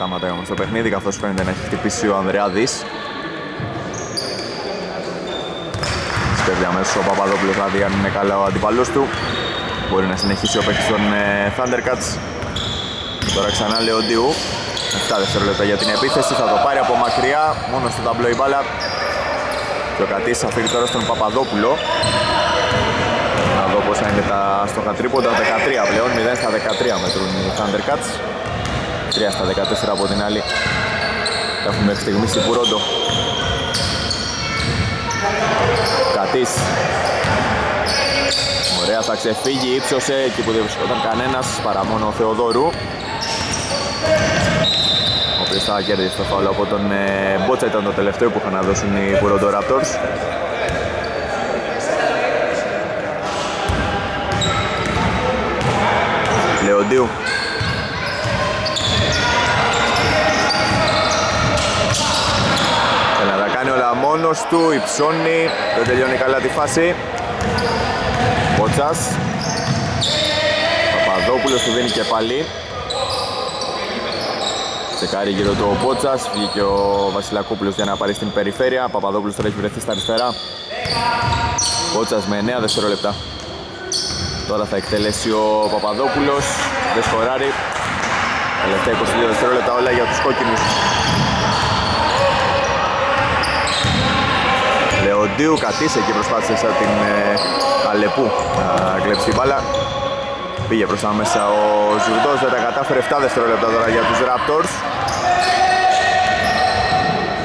D: Σταματάει όμως το παιχνίδι καθώς φαίνεται να έχει χτυπήσει ο Ανδρεάδης Σκέφτει αμέσως ο Παπαδόπουλος δηλαδή αν είναι καλά ο αντιπαλός του. Μπορεί να συνεχίσει ο παίκτης των ε, Thundercats. Τώρα ξανά Λεοντίου 7 δευτερόλεπτα για την επίθεση, θα το πάρει από μακριά, μόνο στο ταμπλό η μπάλα. Και ο Κατής αφήνει τώρα στον Παπαδόπουλο. Να δω πόσα είναι τα στόχα τρίποντα 13 πλέον, 0 στα 13 μετρούν οι Thundercats 3 στα 14 από την άλλη. Έχουμε μέχρι στιγμής στην Πουρόντο. Κατής. Ωραία θα ξεφύγει, ύψωσε εκεί που δεν βρισκόταν κανένας παρά μόνο ο Θεοδόρου. Ο οποίος θα κέρδισε το φάουλο από τον ε, Μπότσα. Ήταν το τελευταίο που είχαν να δώσουν οι Πουρόντο Raptors. Λεοντίου Έλα, τα κάνει όλα μόνος του, υψώνει, δεν τελειώνει καλά τη φάση. Μπότσας Παπαδόπουλος του δίνει και πάλι. Τσεκάρει γύρω του ο Μπότσας, βγήκε ο Βασιλακόπουλος για να πάρει στην περιφέρεια. Παπαδόπουλος τώρα έχει βρεθεί στα αριστερά. Μπότσας με 9 δευτερόλεπτα. Τώρα θα εκτελέσει ο Παπαδόπουλος, δεν σκοράρει. Τελευταία 22 δευτερόλεπτα όλα για τους κόκκινους. Λεοντίου Κατής εκεί προσπάθησε σαν την ε, Αλεπού να κλέψει την μπάλα. Πήγε προς τα μέσα ο Ζουρντός, δεν τα κατάφερε 7 δευτερόλεπτα τώρα για τους Raptors.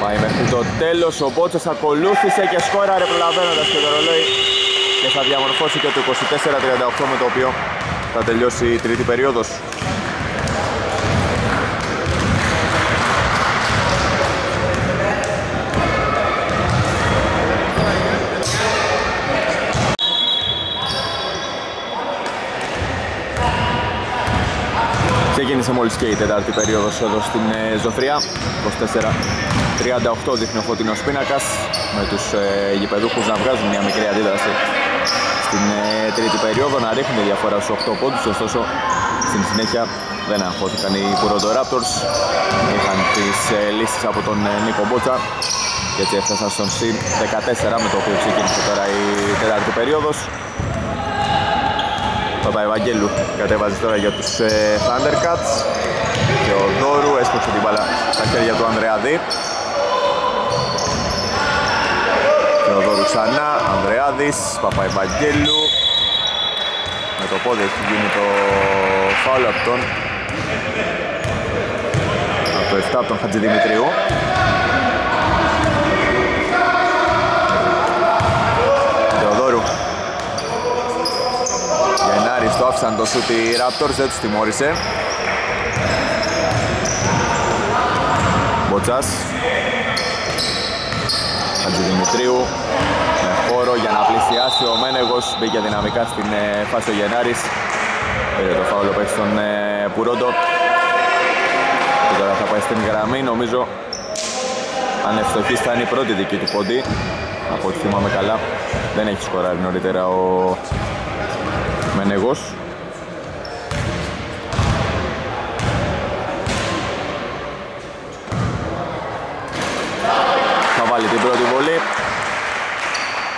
D: Πάει μέχρι το τέλος, ο Μπότσος ακολούθησε και σκόραρε προλαβαίνοντας και το ρολόι και θα διαμορφώσει και το 24-38 με το οποίο θα τελειώσει η τρίτη περίοδος. Ξεκίνησε μόλις και η τετάρτη περίοδος εδώ στην ε, Ζωφρία 24-38 δείχνει ο φωτεινός πίνακας με τους ε, γηπεδούχους να βγάζουν μια μικρή αντίδραση στην ε, τρίτη περίοδο. Να ρίχνουν διαφορά στους 8 πόντους ωστόσο στην συνέχεια δεν αγχώθηκαν οι Πουρόντο Raptors. Είχαν τις ε, λύσεις από τον ε, Νίκο Μπότσα και έτσι έφτασαν στον συν 14 με το οποίο ξεκίνησε τώρα η τέταρτη περίοδος Παπαϊβαγγέλου κατέβαζε τώρα για τους ε, Thundercats. Και ο Δόρου έσπρωξε την μπάλα στα χέρια του Ανδρεάδη Θεοδόρου ξανά, Ανδρεάδης, Παπαϊβαγγέλου με το πόδι έχει γίνει το φάουλ από τον από το 7 από τον Χατζηδημητρίου Θεοδόρου Γενάρης το άφησαν το σούτι Raptors, δεν τους τιμώρησε. Μποτσάς. Χατζηδημητρίου με χώρο για να πλησιάσει ο Μένεγος μπήκε δυναμικά στην ε, φάση ο Γενάρης. Πήρε το φάουλο που έχει στον ε, Πουρόντο. Και τώρα θα πάει στην γραμμή νομίζω. Αν ευστοχής θα είναι η πρώτη δική του πόντι από ό,τι θυμάμαι καλά δεν έχει σκοράρει νωρίτερα ο Μένεγος βάλει την πρώτη βολή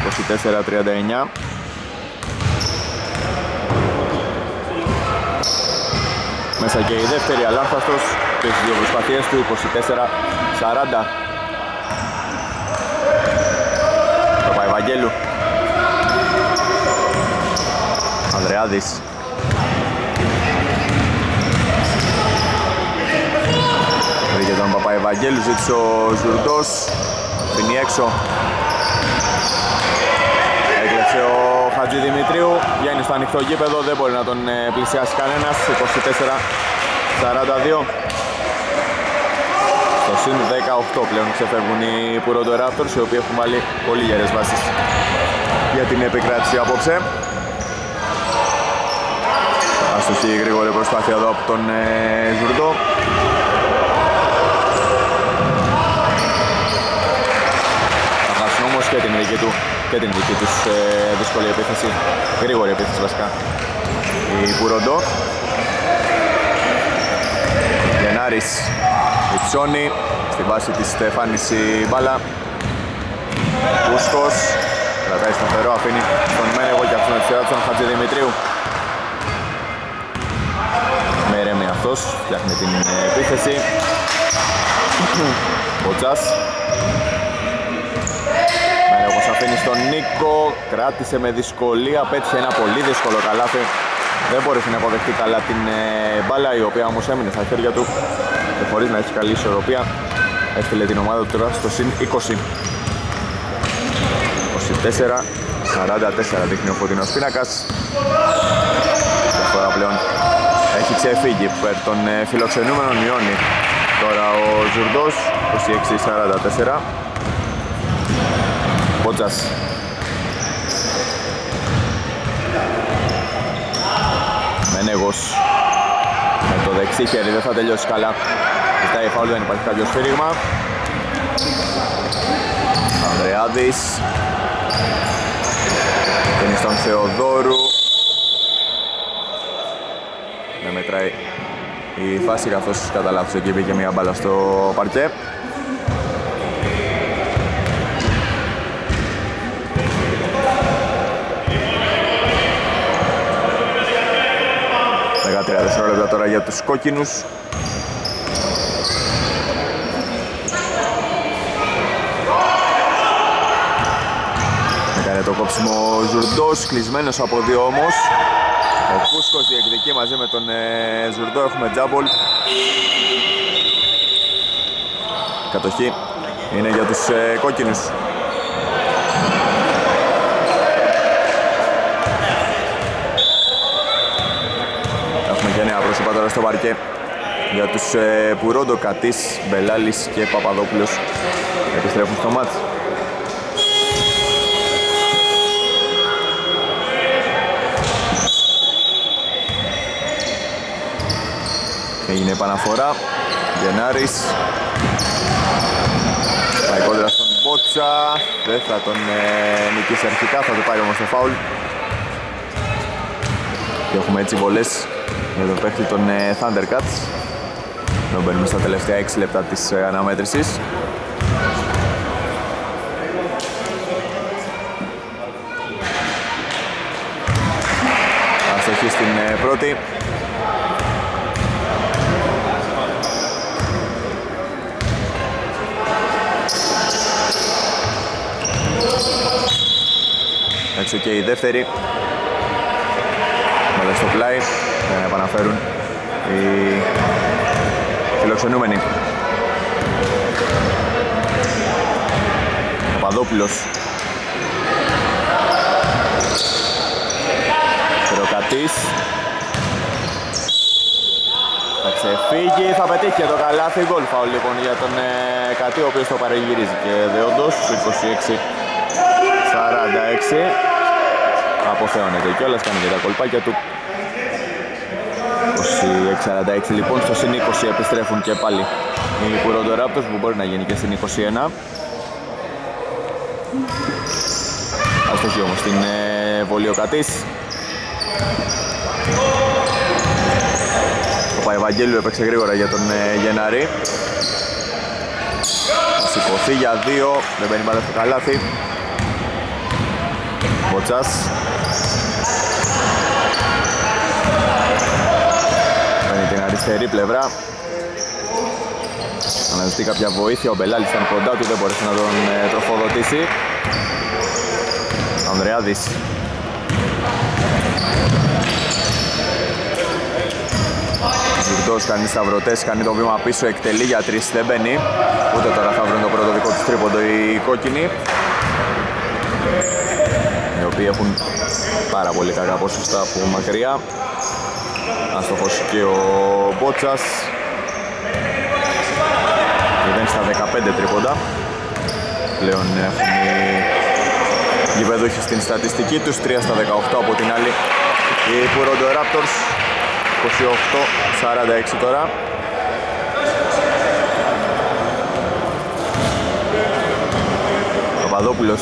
D: 24-39. Μέσα και η δεύτερη αλάνθαστος και στις δύο προσπαθίες του 24-40 Το Παϊβαγγέλου Ανδρεάδης. Βρήκε τον Παπαϊβαγγέλου, ζήτησε ο Ζουρντός. Πίνει έξω. Έκλεψε ο Χατζη Δημητρίου. Βγαίνει στο ανοιχτό γήπεδο. Δεν μπορεί να τον ε, πλησιάσει κανένας. 24-42. Στο συν 18 πλέον ξεφεύγουν οι Πουρόντο Raptors οι οποίοι έχουν βάλει πολύ γερές βάσεις για την επικράτηση απόψε. Αστοχή γρήγορη προσπάθεια εδώ από τον ε, Ζουρντό. όμως και την δική του και την δική τους ε, δύσκολη επίθεση, γρήγορη επίθεση βασικά. Η Πουροντό. Γενάρης υψώνει στη βάση της Στεφάνης η μπάλα. Πούσκος κρατάει σταθερό, αφήνει τον Μένεγο και αυτόν τη σειρά του τον Χατζη Δημητρίου. Με ηρέμη αυτός, φτιάχνει την επίθεση Μποτσάς αφήνει στον Νίκο, κράτησε με δυσκολία, πέτυχε ένα πολύ δύσκολο καλάθι. Δεν μπορούσε να αποδεχτεί καλά την ε, μπάλα η οποία όμως έμεινε στα χέρια του και χωρίς να έχει καλή ισορροπία έστειλε την ομάδα του τώρα στο συν 20. 24-44 δείχνει ο Φωτεινός Πίνακας. Διαφορά πλέον έχει ξεφύγει περ των ε, φιλοξενούμενων Ιόνι. Τώρα ο Ζουρντός 26-44. Μπότζας. Μένεγος με το δεξί χέρι δεν θα τελειώσει καλά. Ζητάει φάουλ, δεν υπάρχει κάποιο σφύριγμα. Ανδρεάδης. Είναι στον Θεοδόρου. Δεν μετράει η φάση καθώς κατά λάθος εκεί πήγε μια μπάλα στο παρκέ. 13 δευτερόλεπτα τώρα για τους κόκκινους. Έκανε το κόψιμο ο Ζουρντός, κλεισμένος από δύο όμως. Ο Κούσκος διεκδικεί μαζί με τον ε, Ζουρντό, έχουμε τζάμπολ. Κατοχή είναι για τους ε, κόκκινους. Τώρα στο παρκέ για τους ε, Πουρόντο, Κατής, Μπελάλης και Παπαδόπουλος επιστρέφουν στο μάτς. Έγινε επαναφορά, Γενάρης. Πάει κόντρα στον Μπότσα, δεν θα τον ε, νικήσει αρχικά, θα το πάρει όμως το φάουλ. Και έχουμε έτσι βολές για το παίχτη των ε, Thundercats. Εδώ μπαίνουμε στα τελευταία 6 λεπτά της ε, αναμέτρησης. Αστοχή στην πρώτη. Έτσι και η δεύτερη. Μόλις στο πλάι. Δεν επαναφέρουν οι φιλοξενούμενοι. Παπαδόπουλος. Ροκατής. Θα ξεφύγει, θα πετύχει και το καλάθι. Γκολ φάουλ λοιπόν για τον ε, Κατή, ο οποίος το παρεγυρίζει και δεόντως 26 46 αποθεώνεται κιόλας, κάνει και τα κολπάκια του 26-46 λοιπόν, στο συν 20 επιστρέφουν και πάλι οι Πουροντοράπτος που μπορεί να γίνει και στην 21 Αστοχή όμως την ε, βολή ο Κατής. Ο Παϊβαγγέλου έπαιξε γρήγορα για τον ε, Γενάρη. Θα σηκωθεί για δύο, δεν μπαίνει μπάλα στο καλάθι. Μποτσάς Παίρνει την αριστερή πλευρά. Αναζητεί κάποια βοήθεια, ο Μπελάλης ήταν κοντά του, δεν μπορούσε να τον ε, τροφοδοτήσει. Ανδρεάδης. Ζουρτός κάνει σταυρωτές, κάνει το βήμα πίσω, εκτελεί για τρεις, δεν μπαίνει. Ούτε τώρα θα βρουν το πρώτο δικό τους τρίποντο οι κόκκινοι. Οι οποίοι έχουν πάρα πολύ κακά ποσοστά από μακριά Άστοχος και ο Μπότσας. Δεν στα 15 τρίποντα. Πλέον έχουν οι γηπεδούχοι στην στατιστική τους. 3 στα 18 από την άλλη. Οι Πουρόντο Raptors 28-46 τώρα. Παπαδόπουλος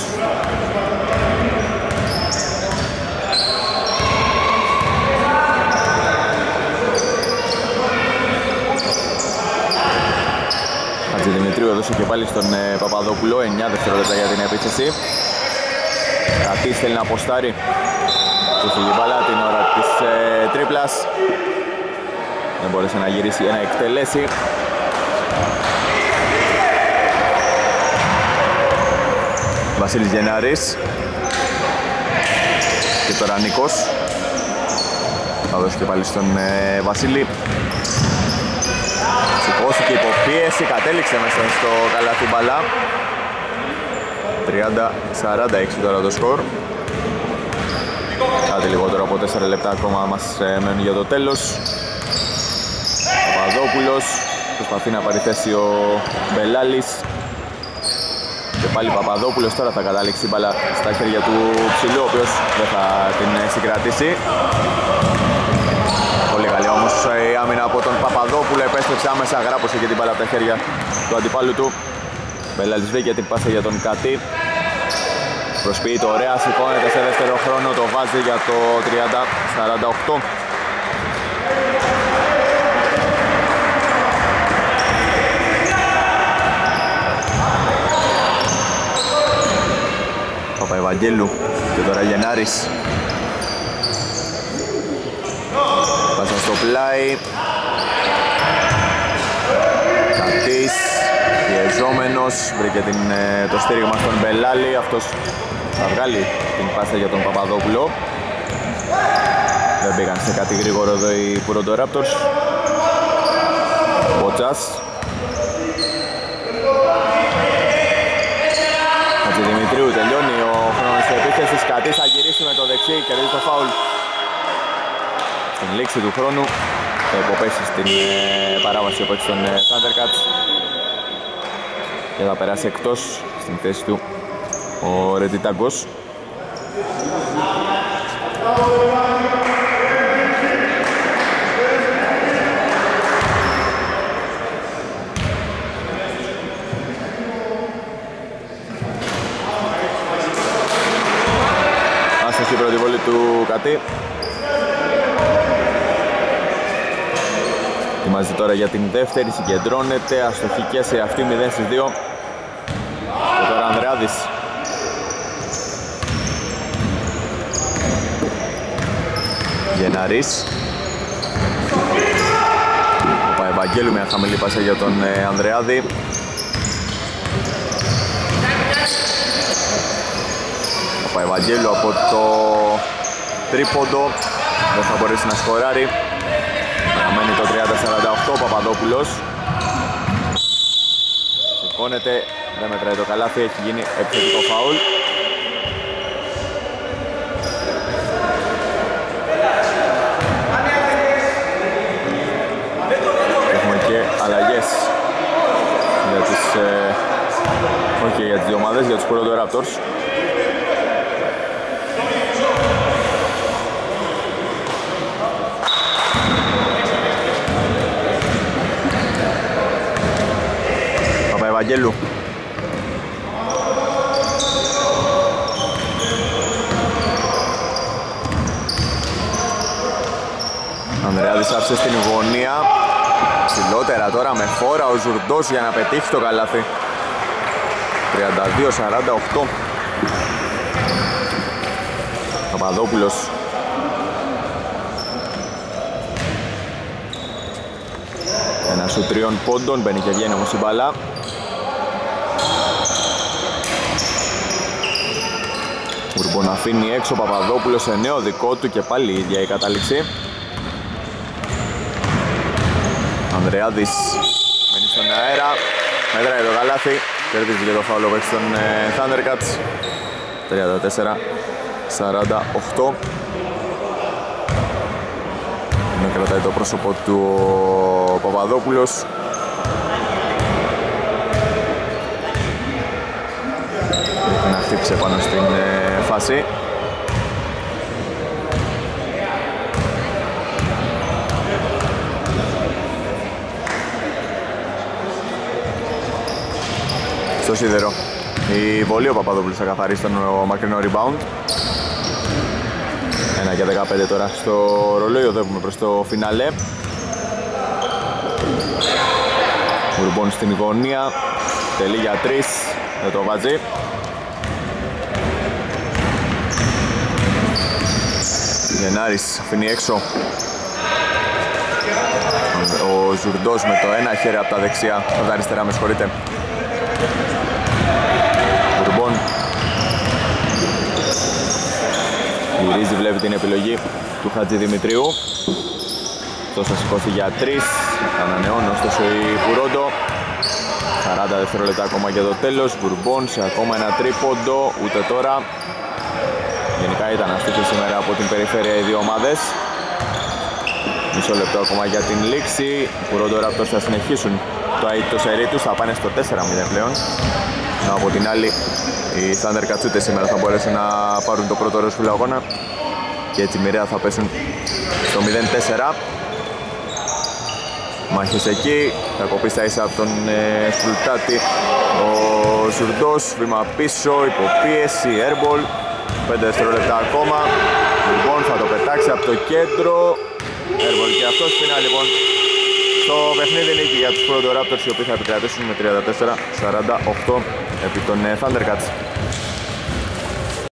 D: Δημητρίου έδωσε και πάλι στον ε, Παπαδόπουλο 9 δευτερόλεπτα για την επίθεση. Κατής θέλει να αποστάρει. Του φύγει μπάλα την ώρα της ε, τρίπλας. Δεν μπόρεσε να γυρίσει να εκτελέσει. Βασίλης Γενάρης. Και τώρα Νίκος. Θα δώσει και πάλι στον ε, Βασίλη Σηκώθηκε υποπίεση, κατέληξε μέσα στο καλάθι μπαλά 30-46 τώρα το σκορ. Κάτι λιγότερο από 4 λεπτά ακόμα μας ε, μένουν για το τέλος. Παπαδόπουλος προσπαθεί να πάρει θέση ο Μπελάλης. Και πάλι Παπαδόπουλος τώρα θα καταλήξει μπαλά στα χέρια του ψηλού ο οποίος δεν θα την ε, συγκρατήσει. Πολύ καλή όμως η άμυνα από τον Παπαδόπουλο επέστρεψε άμεσα γράπωσε και την μπάλα από τα χέρια του αντιπάλου του. Μπελάλης βρήκε την πάσα για τον Κάτι Προσποιείται ωραία, σηκώνεται σε δεύτερο χρόνο, το βάζει για το 30-48 Παπαϊβαγγέλου και τώρα Γενάρης Πάσα στο πλάι Κατής Πιεζόμενος Βρήκε την, ε, το στήριγμα στον Μπελάλη. Αυτός θα βγάλει την πάσα για τον Παπαδόπουλο. Δεν πήγαν σε κάτι γρήγορο εδώ οι Πουροντοράπτορς Μποτσάς. Δημητρίου τελειώνει ο χρόνος της επίθεσης. Κατής θα γυρίσει με το δεξί και κερδίζει το φάουλ στην λήξη του χρόνου. Θα υποπέσει στην ε, παράβαση από τον ε, Thundercats. Και θα περάσει εκτός στην θέση του ο Ρετιτάγκος Άστοχη η πρώτη βολή του Κατή Ετοιμάζεται τώρα για την δεύτερη, συγκεντρώνεται, αστοχή και σε αυτή 0 στις 2 και τώρα Ανδρεάδης. Γεναρής Παπαγγέλου μια χαμηλή πάσα για τον ε, Ανδρεάδη. Παπαϊβαγγέλου από το τρίποντο. Δεν θα μπορέσει να σκοράρει. Παραμένει το 30-48 Παπαδόπουλος. Σηκώνεται, δεν μετράει το καλάθι, έχει γίνει επιθετικό φάουλ. Έχουμε και αλλαγές για τις, ε, όχι για τις δύο ομάδες, για τους Toronto Raptors. Παπαϊβαγγέλου. Ανδρεάδης άφησε στην γωνία. Ψηλότερα τώρα με φόρα ο Ζουρντός για να πετύχει το καλάθι. 32-48. Παπαδόπουλος. Ένα σου τριών πόντων, μπαίνει και βγαίνει όμως η μπάλα. Ουρμπον αφήνει έξω ο Παπαδόπουλος σε νέο δικό του και πάλι η ίδια η κατάληξη. Ανδρεάδης μένει στον αέρα, μέτράει το καλάθι, κερδίζει και το φάουλο παίξει στον ε, Thundercats. 34-48. Με κρατάει το πρόσωπο του ο Παπαδόπουλος. Έχει να χτύψει πάνω στην ε, φάση. Στο σίδερο. Η βολή ο Παπαδόπουλος θα καθαρίσει τον μακρινό rebound. 1 και 15 τώρα στο ρολόι, οδεύουμε προς το φιναλέ. Ουρμπών στην γωνία, τελεί για 3, δεν το βάζει. Γενάρης αφήνει έξω. Ο Ζουρντός με το ένα χέρι από τα δεξιά, από τα αριστερά με συγχωρείτε. Ουρμπών. Γυρίζει, βλέπει την επιλογή του Χατζη Δημητρίου. Αυτός θα σηκώθει για 3. Ανανεώνει ωστόσο η Κουρόντο. 40 δευτερόλεπτα ακόμα για το τέλος. Μπουρμπών σε ακόμα ένα τρίποντο. Ούτε τώρα. Γενικά ήταν αστοχή σήμερα από την περιφέρεια οι δύο ομάδες. Μισό λεπτό ακόμα για την λήξη. Οι Κουρόντο Raptors θα συνεχίσουν το, το σερί τους. Θα πάνε στο 4-0 πλέον. Ενώ από την άλλη οι Thunder ούτε σήμερα θα μπορέσουν να πάρουν το πρώτο ρόλο του αγώνα και έτσι μοιραία θα πέσουν στο 0-4 Μάχες εκεί, θα κοπεί στα ίσα από τον ε, Σκουλτάτη ο Ζουρντός, βήμα πίσω, υποπίεση, airball 5 δευτερόλεπτα ακόμα. Λοιπόν θα το πετάξει από το κέντρο. Airball και αυτός. Φινά λοιπόν το παιχνίδι νίκη για τους πρώτο Raptors οι οποίοι θα επικρατήσουν με 34-48 επί των ε, Thundercats